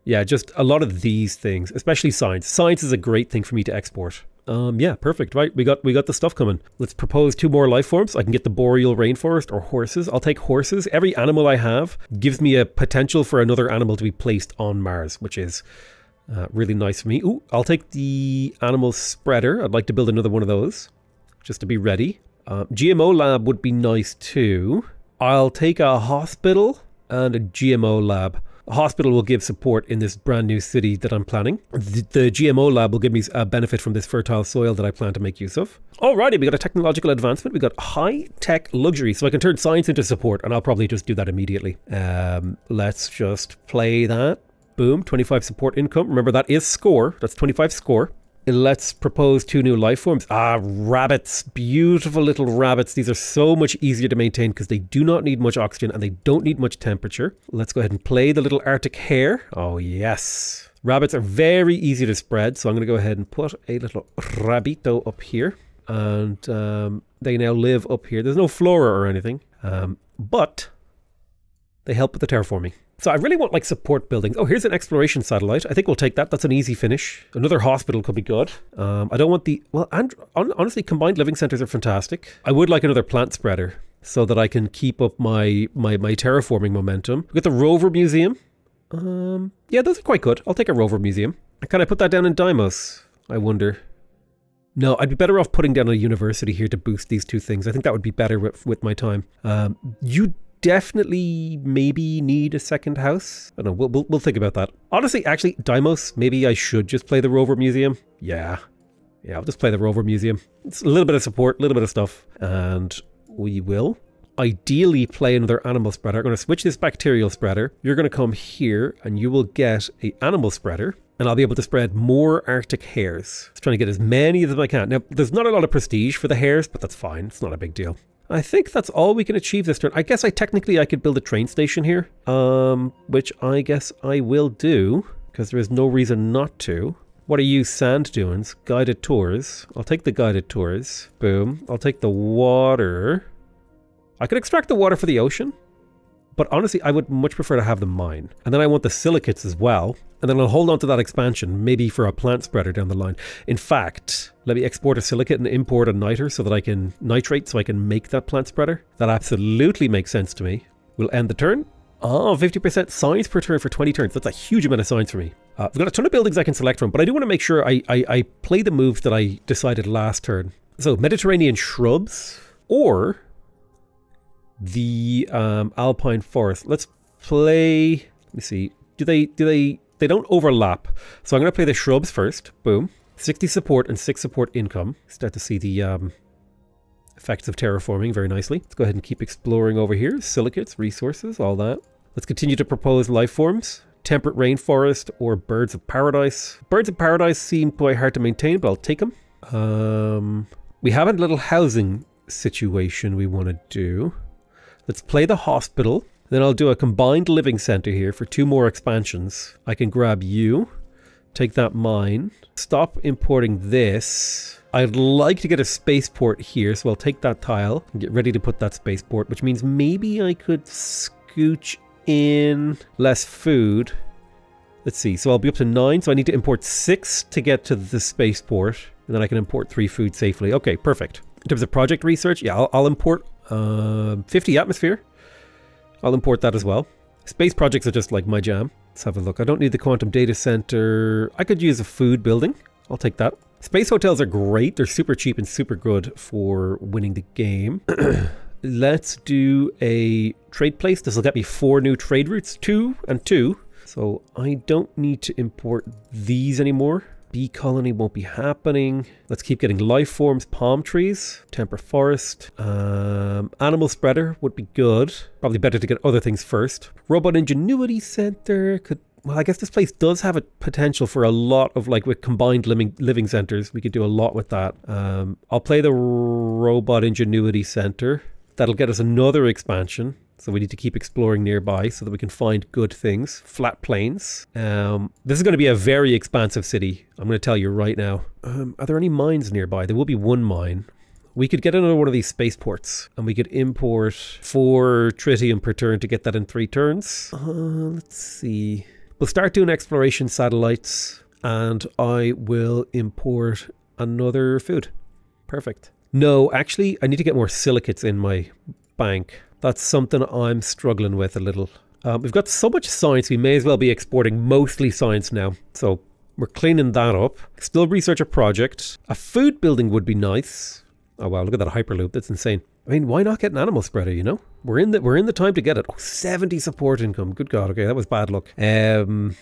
Yeah, just a lot of these things, especially science. Science is a great thing for me to export. Um, yeah, perfect. Right, we got we got the stuff coming. Let's propose two more life forms. I can get the boreal rainforest or horses. I'll take horses. Every animal I have gives me a potential for another animal to be placed on Mars, which is uh, really nice for me. Ooh, I'll take the animal spreader. I'd like to build another one of those just to be ready. Uh, GMO lab would be nice too. I'll take a hospital and a GMO lab. A hospital will give support in this brand new city that I'm planning. The, the GMO lab will give me a benefit from this fertile soil that I plan to make use of. Alrighty, we got a technological advancement. We got high tech luxury, so I can turn science into support, and I'll probably just do that immediately. Um, let's just play that. Boom, 25 support income. Remember, that is score. That's 25 score. Let's propose two new life forms. Ah, rabbits. Beautiful little rabbits. These are so much easier to maintain because they do not need much oxygen and they don't need much temperature. Let's go ahead and play the little Arctic hare. Oh, yes. Rabbits are very easy to spread, so I'm going to go ahead and put a little rabbito up here. And um, they now live up here. There's no flora or anything, um, but they help with the terraforming. So I really want like support buildings. Oh, here's an exploration satellite. I think we'll take that. That's an easy finish. Another hospital could be good. Um, I don't want the well. And honestly, combined living centers are fantastic. I would like another plant spreader so that I can keep up my my my terraforming momentum. We got the rover museum. Um, yeah, those are quite good. I'll take a rover museum. Can I put that down in Deimos? I wonder. No, I'd be better off putting down a university here to boost these two things. I think that would be better with, with my time. Um, you definitely maybe need a second house. I don't know. We'll, we'll, we'll think about that. Honestly, actually, Deimos, maybe I should just play the Rover Museum. Yeah. Yeah, I'll just play the Rover Museum. It's a little bit of support, a little bit of stuff. And we will ideally play another animal spreader. I'm going to switch this bacterial spreader. You're going to come here and you will get a animal spreader and I'll be able to spread more Arctic hares. Just trying to get as many of as I can. Now, there's not a lot of prestige for the hares, but that's fine. It's not a big deal. I think that's all we can achieve this turn. I guess I technically I could build a train station here, um, which I guess I will do because there is no reason not to. What are you sand doings? Guided tours. I'll take the guided tours. Boom. I'll take the water. I could extract the water for the ocean. But honestly, I would much prefer to have the mine. And then I want the silicates as well. And then I'll hold on to that expansion, maybe for a plant spreader down the line. In fact, let me export a silicate and import a niter so that I can nitrate so I can make that plant spreader. That absolutely makes sense to me. We'll end the turn. Oh, 50% science per turn for 20 turns. That's a huge amount of science for me. Uh, I've got a ton of buildings I can select from, but I do want to make sure I, I, I play the moves that I decided last turn. So Mediterranean shrubs or the um, alpine forest. Let's play. Let me see. Do they? Do they? They don't overlap. So I'm going to play the shrubs first. Boom. 60 support and 6 support income. Start to see the um, effects of terraforming very nicely. Let's go ahead and keep exploring over here. Silicates, resources, all that. Let's continue to propose life forms. Temperate rainforest or birds of paradise. Birds of paradise seem quite hard to maintain, but I'll take them. Um, we have a little housing situation we want to do. Let's play the hospital. Then I'll do a combined living center here for two more expansions. I can grab you, take that mine, stop importing this. I'd like to get a spaceport here, so I'll take that tile and get ready to put that spaceport, which means maybe I could scooch in less food. Let's see, so I'll be up to nine, so I need to import six to get to the spaceport, and then I can import three food safely. Okay, perfect. In terms of project research, yeah, I'll, I'll import uh, 50 atmosphere. I'll import that as well. Space projects are just like my jam. Let's have a look. I don't need the quantum data center. I could use a food building. I'll take that. Space hotels are great. They're super cheap and super good for winning the game. Let's do a trade place. This will get me four new trade routes, two and two. So I don't need to import these anymore. Bee colony won't be happening. Let's keep getting life forms, palm trees, temperate forest. Um, animal spreader would be good. Probably better to get other things first. Robot ingenuity center could well, I guess this place does have a potential for a lot of like with combined living living centers. We could do a lot with that. Um, I'll play the robot ingenuity center. That'll get us another expansion. So we need to keep exploring nearby so that we can find good things. Flat plains. Um, this is going to be a very expansive city. I'm going to tell you right now. Um, are there any mines nearby? There will be one mine. We could get another one of these spaceports and we could import four tritium per turn to get that in three turns. Uh, let's see. We'll start doing exploration satellites and I will import another food. Perfect. No, actually, I need to get more silicates in my bank. That's something I'm struggling with a little. Um, we've got so much science, we may as well be exporting mostly science now. So we're cleaning that up. Still research a project. A food building would be nice. Oh wow, look at that hyperloop. That's insane. I mean, why not get an animal spreader, you know? We're in the we're in the time to get it. Oh, 70 support income. Good god. Okay, that was bad luck. Um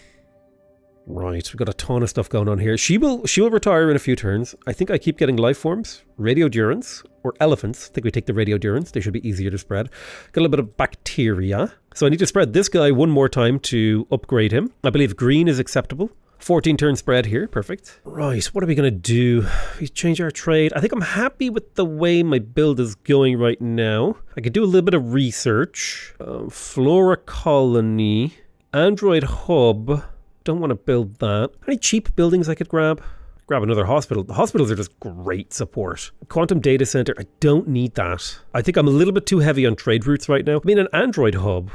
Right, we've got a ton of stuff going on here. She will she will retire in a few turns. I think I keep getting life forms, radiodurans, or elephants. I think we take the radio radiodurans. They should be easier to spread. Got a little bit of bacteria. So I need to spread this guy one more time to upgrade him. I believe green is acceptable. 14 turn spread here, perfect. Right, what are we going to do? We change our trade. I think I'm happy with the way my build is going right now. I could do a little bit of research. Um, Flora Colony, Android Hub, don't want to build that. Any cheap buildings I could grab? Grab another hospital. The hospitals are just great support. Quantum data center, I don't need that. I think I'm a little bit too heavy on trade routes right now. I mean, an Android hub.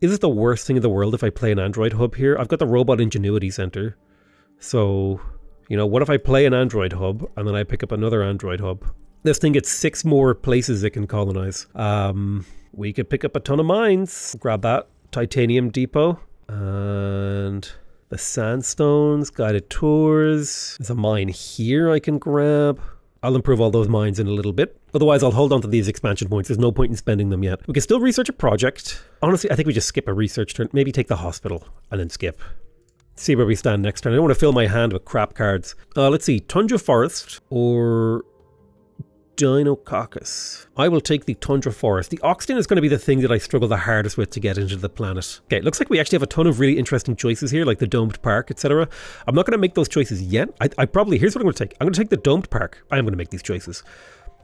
Is it the worst thing in the world if I play an Android hub here? I've got the Robot Ingenuity Center. So, you know, what if I play an Android hub and then I pick up another Android hub? This thing gets six more places it can colonize. Um, we could pick up a ton of mines. Grab that titanium depot and the sandstones, guided tours. There's a mine here I can grab. I'll improve all those mines in a little bit. Otherwise, I'll hold on to these expansion points. There's no point in spending them yet. We can still research a project. Honestly, I think we just skip a research turn. Maybe take the hospital and then skip. See where we stand next turn. I don't want to fill my hand with crap cards. Uh, let's see. Tundra Forest or Deinococcus. I will take the Tundra Forest. The Oxton is going to be the thing that I struggle the hardest with to get into the planet. Okay, looks like we actually have a ton of really interesting choices here, like the Domed Park, etc. I'm not going to make those choices yet. I, I probably, here's what I'm going to take. I'm going to take the Domed Park. I am going to make these choices.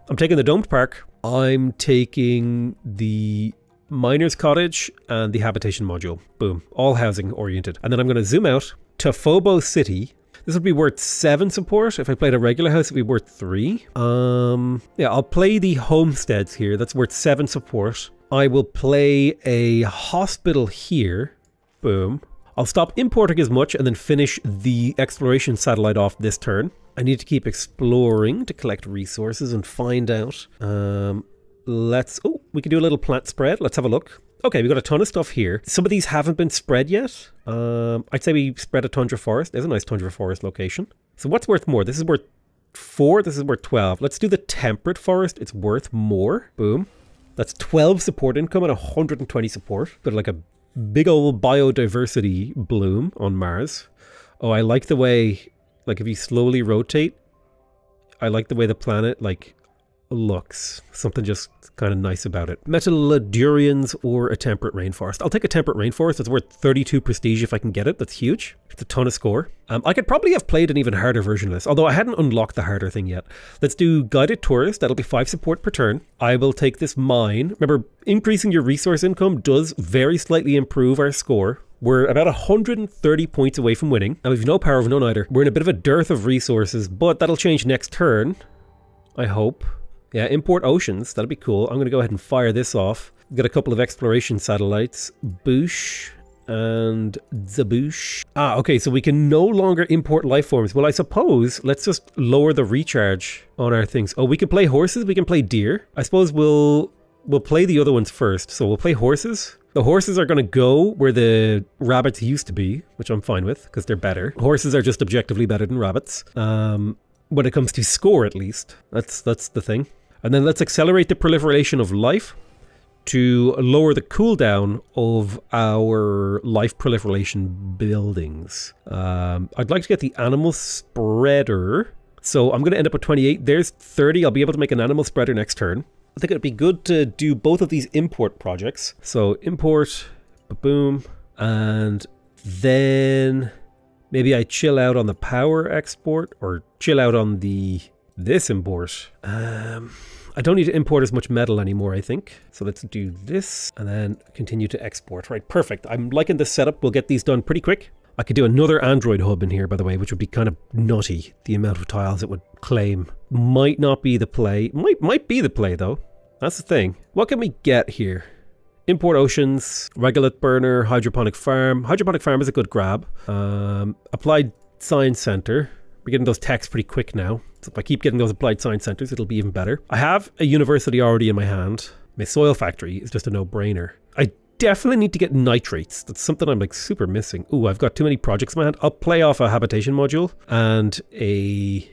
I'm taking the Domed Park. I'm taking the Miner's Cottage and the Habitation Module. Boom. All housing oriented. And then I'm going to zoom out to Phobos City this would be worth seven support. If I played a regular house, it'd be worth three. Um, yeah, I'll play the homesteads here. That's worth seven support. I will play a hospital here. Boom. I'll stop importing as much and then finish the exploration satellite off this turn. I need to keep exploring to collect resources and find out. Um, let's... Oh, we can do a little plant spread. Let's have a look. Okay, we've got a ton of stuff here. Some of these haven't been spread yet. Um, I'd say we spread a Tundra Forest. There's a nice Tundra Forest location. So what's worth more? This is worth 4, this is worth 12. Let's do the Temperate Forest. It's worth more. Boom. That's 12 support income and 120 support. Got like a big old biodiversity bloom on Mars. Oh, I like the way, like if you slowly rotate, I like the way the planet like looks. Something just kind of nice about it. Metallurgians or a temperate rainforest. I'll take a temperate rainforest. It's worth 32 prestige if I can get it. That's huge. It's a ton of score. Um, I could probably have played an even harder version of this, although I hadn't unlocked the harder thing yet. Let's do guided tourist. That'll be five support per turn. I will take this mine. Remember, increasing your resource income does very slightly improve our score. We're about 130 points away from winning, and we've no power of none either. We're in a bit of a dearth of resources, but that'll change next turn. I hope. Yeah, import oceans. That'll be cool. I'm going to go ahead and fire this off. Got a couple of exploration satellites. Boosh and Zaboosh. Ah, okay, so we can no longer import life forms. Well, I suppose let's just lower the recharge on our things. Oh, we can play horses, we can play deer. I suppose we'll we'll play the other ones first. So we'll play horses. The horses are going to go where the rabbits used to be, which I'm fine with because they're better. Horses are just objectively better than rabbits. Um, when it comes to score, at least. That's that's the thing. And then let's accelerate the proliferation of life to lower the cooldown of our life proliferation buildings. Um, I'd like to get the animal spreader. So I'm going to end up at 28. There's 30. I'll be able to make an animal spreader next turn. I think it'd be good to do both of these import projects. So import, boom, and then maybe I chill out on the power export or chill out on the this import. Um, I don't need to import as much metal anymore, I think. So let's do this and then continue to export. Right, perfect. I'm liking this setup. We'll get these done pretty quick. I could do another Android hub in here, by the way, which would be kind of nutty, the amount of tiles it would claim. Might not be the play. Might, might be the play, though. That's the thing. What can we get here? Import oceans, regolith burner, hydroponic farm. Hydroponic farm is a good grab. Um, applied science center. We're getting those techs pretty quick now. So if I keep getting those applied science centers, it'll be even better. I have a university already in my hand. My soil factory is just a no-brainer. I definitely need to get nitrates. That's something I'm like super missing. Ooh, I've got too many projects in my hand. I'll play off a habitation module and a...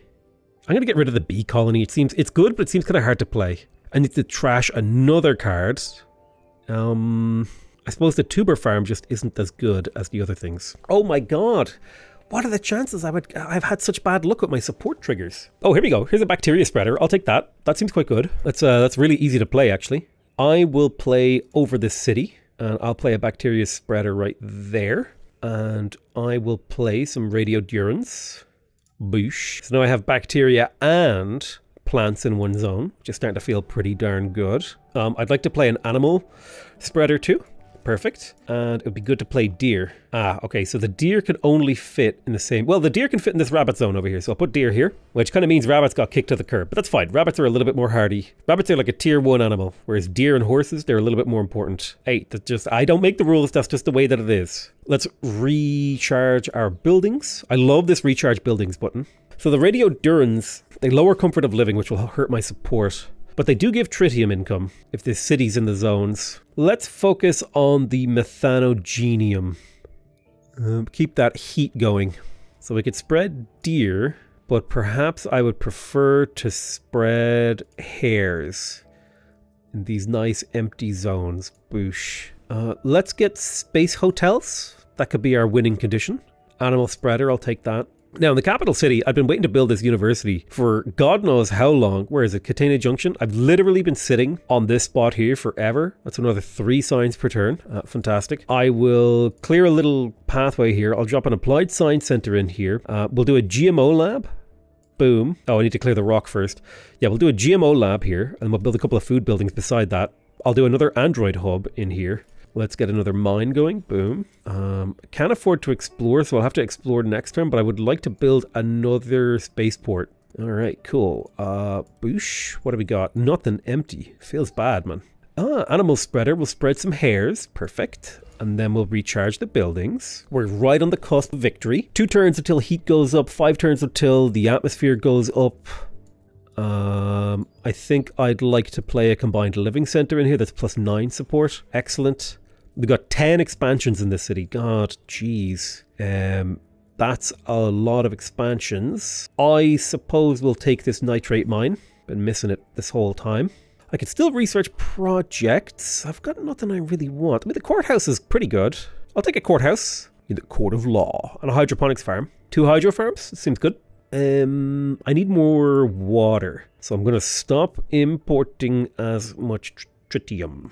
I'm going to get rid of the bee colony. It seems it's good, but it seems kind of hard to play. I need to trash another card. Um, I suppose the tuber farm just isn't as good as the other things. Oh my god! What are the chances I would I've had such bad luck with my support triggers? Oh, here we go. Here's a bacteria spreader. I'll take that. That seems quite good. That's uh, that's really easy to play actually. I will play over the city, and I'll play a bacteria spreader right there, and I will play some radiodurans. Boosh. So now I have bacteria and plants in one zone, is starting to feel pretty darn good. Um, I'd like to play an animal spreader too. Perfect. And it would be good to play deer. Ah, okay, so the deer can only fit in the same... Well, the deer can fit in this rabbit zone over here, so I'll put deer here, which kind of means rabbits got kicked to the curb. But that's fine. Rabbits are a little bit more hardy. Rabbits are like a tier one animal, whereas deer and horses, they're a little bit more important. Hey, that's just... I don't make the rules, that's just the way that it is. Let's recharge our buildings. I love this recharge buildings button. So the radiodurans, they lower comfort of living, which will hurt my support. But they do give tritium income if the city's in the zones. Let's focus on the methanogenium. Um, keep that heat going. So we could spread deer, but perhaps I would prefer to spread hares in these nice empty zones. Boosh. Uh, let's get space hotels. That could be our winning condition. Animal spreader, I'll take that. Now, in the capital city, I've been waiting to build this university for God knows how long. Where is it? Catena Junction? I've literally been sitting on this spot here forever. That's another three signs per turn. Uh, fantastic. I will clear a little pathway here. I'll drop an applied science center in here. Uh, we'll do a GMO lab. Boom. Oh, I need to clear the rock first. Yeah, we'll do a GMO lab here, and we'll build a couple of food buildings beside that. I'll do another Android hub in here. Let's get another mine going. Boom. Um, can't afford to explore, so I'll have to explore next turn, but I would like to build another spaceport. All right, cool. Uh, boosh. What do we got? Nothing empty. Feels bad, man. Ah, animal spreader. We'll spread some hares. Perfect. And then we'll recharge the buildings. We're right on the cusp of victory. Two turns until heat goes up. Five turns until the atmosphere goes up. Um, I think I'd like to play a combined living center in here. That's plus nine support. Excellent. We've got 10 expansions in this city. God, jeez. Um, that's a lot of expansions. I suppose we'll take this nitrate mine. Been missing it this whole time. I could still research projects. I've got nothing I really want. I mean, the courthouse is pretty good. I'll take a courthouse in the court of law and a hydroponics farm. Two hydro farms? Seems good. Um, I need more water. So I'm going to stop importing as much tritium.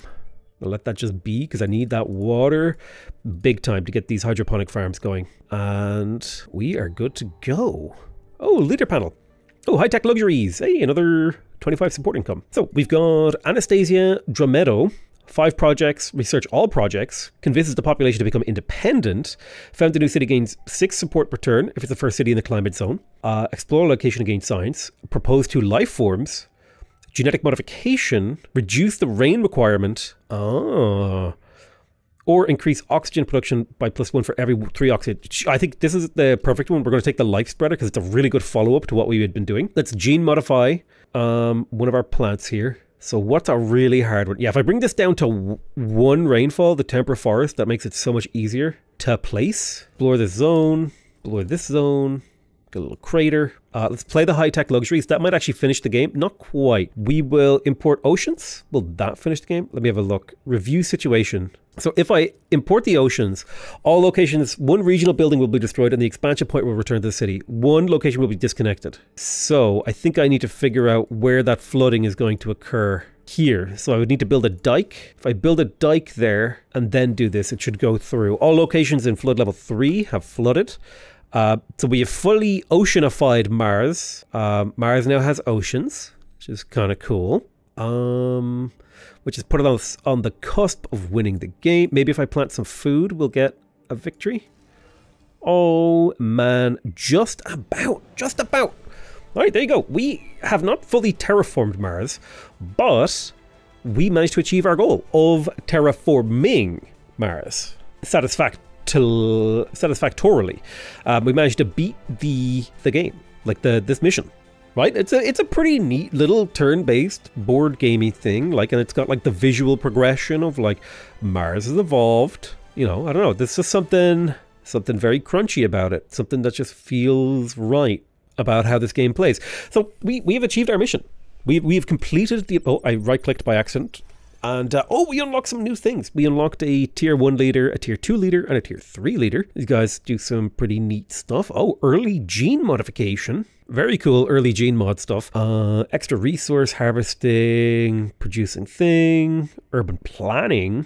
Let that just be because I need that water big time to get these hydroponic farms going. And we are good to go. Oh, leader panel. Oh, high-tech luxuries. Hey, another 25 support income. So we've got Anastasia Dromedo, five projects, research all projects, convinces the population to become independent, found the new city gains six support per turn if it's the first city in the climate zone, uh, explore location to gain science, propose two life forms, genetic modification, reduce the rain requirement, ah, or increase oxygen production by plus one for every three oxygen. I think this is the perfect one. We're going to take the life spreader because it's a really good follow up to what we had been doing. Let's gene modify um, one of our plants here. So what's a really hard one? Yeah, if I bring this down to one rainfall, the temperate forest, that makes it so much easier to place. Explore this zone, explore this zone, a little crater. Uh, let's play the high-tech luxuries. That might actually finish the game. Not quite. We will import oceans. Will that finish the game? Let me have a look. Review situation. So if I import the oceans, all locations, one regional building will be destroyed and the expansion point will return to the city. One location will be disconnected. So I think I need to figure out where that flooding is going to occur here. So I would need to build a dike. If I build a dike there and then do this, it should go through. All locations in flood level 3 have flooded. Uh, so we have fully oceanified Mars. Uh, Mars now has oceans, which is kind of cool. Um, which is put us on the cusp of winning the game. Maybe if I plant some food, we'll get a victory. Oh man, just about, just about. All right, there you go. We have not fully terraformed Mars, but we managed to achieve our goal of terraforming Mars. Satisfact satisfactorily. Um, we managed to beat the the game, like the this mission right? It's a it's a pretty neat little turn-based board gamey thing. Like, and it's got like the visual progression of like Mars has evolved. You know, I don't know. This is something something very crunchy about it. Something that just feels right about how this game plays. So we we have achieved our mission. We we have completed the. Oh, I right-clicked by accident. And uh, oh, we unlocked some new things. We unlocked a tier 1 leader, a tier 2 leader, and a tier 3 leader. These guys do some pretty neat stuff. Oh, early gene modification. Very cool early gene mod stuff. Uh, extra resource harvesting, producing thing, urban planning.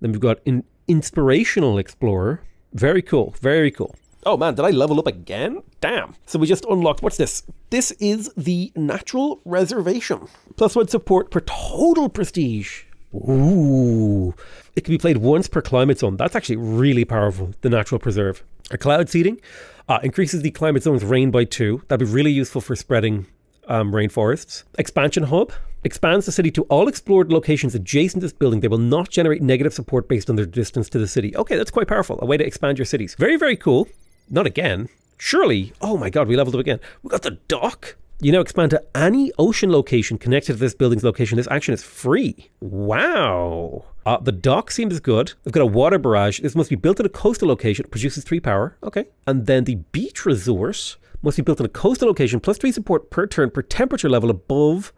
Then we've got an inspirational explorer. Very cool, very cool. Oh man, did I level up again? Damn. So we just unlocked, what's this? This is the Natural Reservation. Plus one support per total prestige. Ooh. It can be played once per climate zone. That's actually really powerful, the Natural Preserve. A cloud seeding uh, increases the climate zone's rain by two. That'd be really useful for spreading um, rainforests. Expansion hub expands the city to all explored locations adjacent to this building. They will not generate negative support based on their distance to the city. Okay, that's quite powerful. A way to expand your cities. Very, very cool. Not again. Surely. Oh my god, we leveled up again. We got the dock. You now expand to any ocean location connected to this building's location. This action is free. Wow. Uh, the dock seems good. I've got a water barrage. This must be built in a coastal location. It produces three power. Okay. And then the beach resource must be built in a coastal location plus three support per turn per temperature level above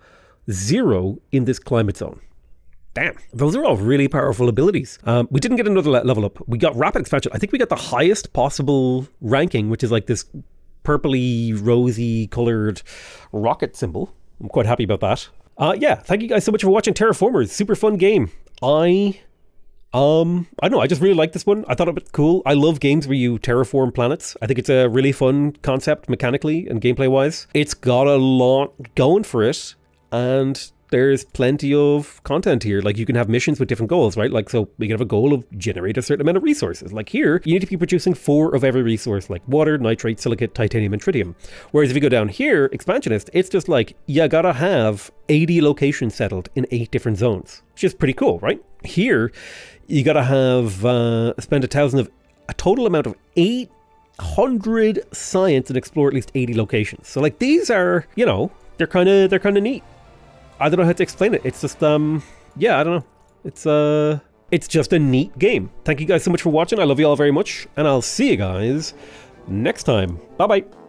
zero in this climate zone. Damn, those are all really powerful abilities. Um, we didn't get another level up. We got rapid expansion. I think we got the highest possible ranking, which is like this purpley, rosy colored rocket symbol. I'm quite happy about that. Uh, yeah, thank you guys so much for watching Terraformers. Super fun game. I um, I don't know. I just really like this one. I thought it was cool. I love games where you terraform planets. I think it's a really fun concept mechanically and gameplay wise. It's got a lot going for it, and there's plenty of content here. Like you can have missions with different goals, right? Like so we can have a goal of generate a certain amount of resources. Like here, you need to be producing four of every resource, like water, nitrate, silicate, titanium, and tritium. Whereas if you go down here, expansionist, it's just like you gotta have 80 locations settled in eight different zones, which is pretty cool, right? Here, you gotta have uh, spend a thousand of a total amount of eight hundred science and explore at least 80 locations. So like these are, you know, they're kind of they're kind of neat. I don't know how to explain it. It's just, um, yeah, I don't know. It's, uh, it's just a neat game. Thank you guys so much for watching. I love you all very much, and I'll see you guys next time. Bye bye.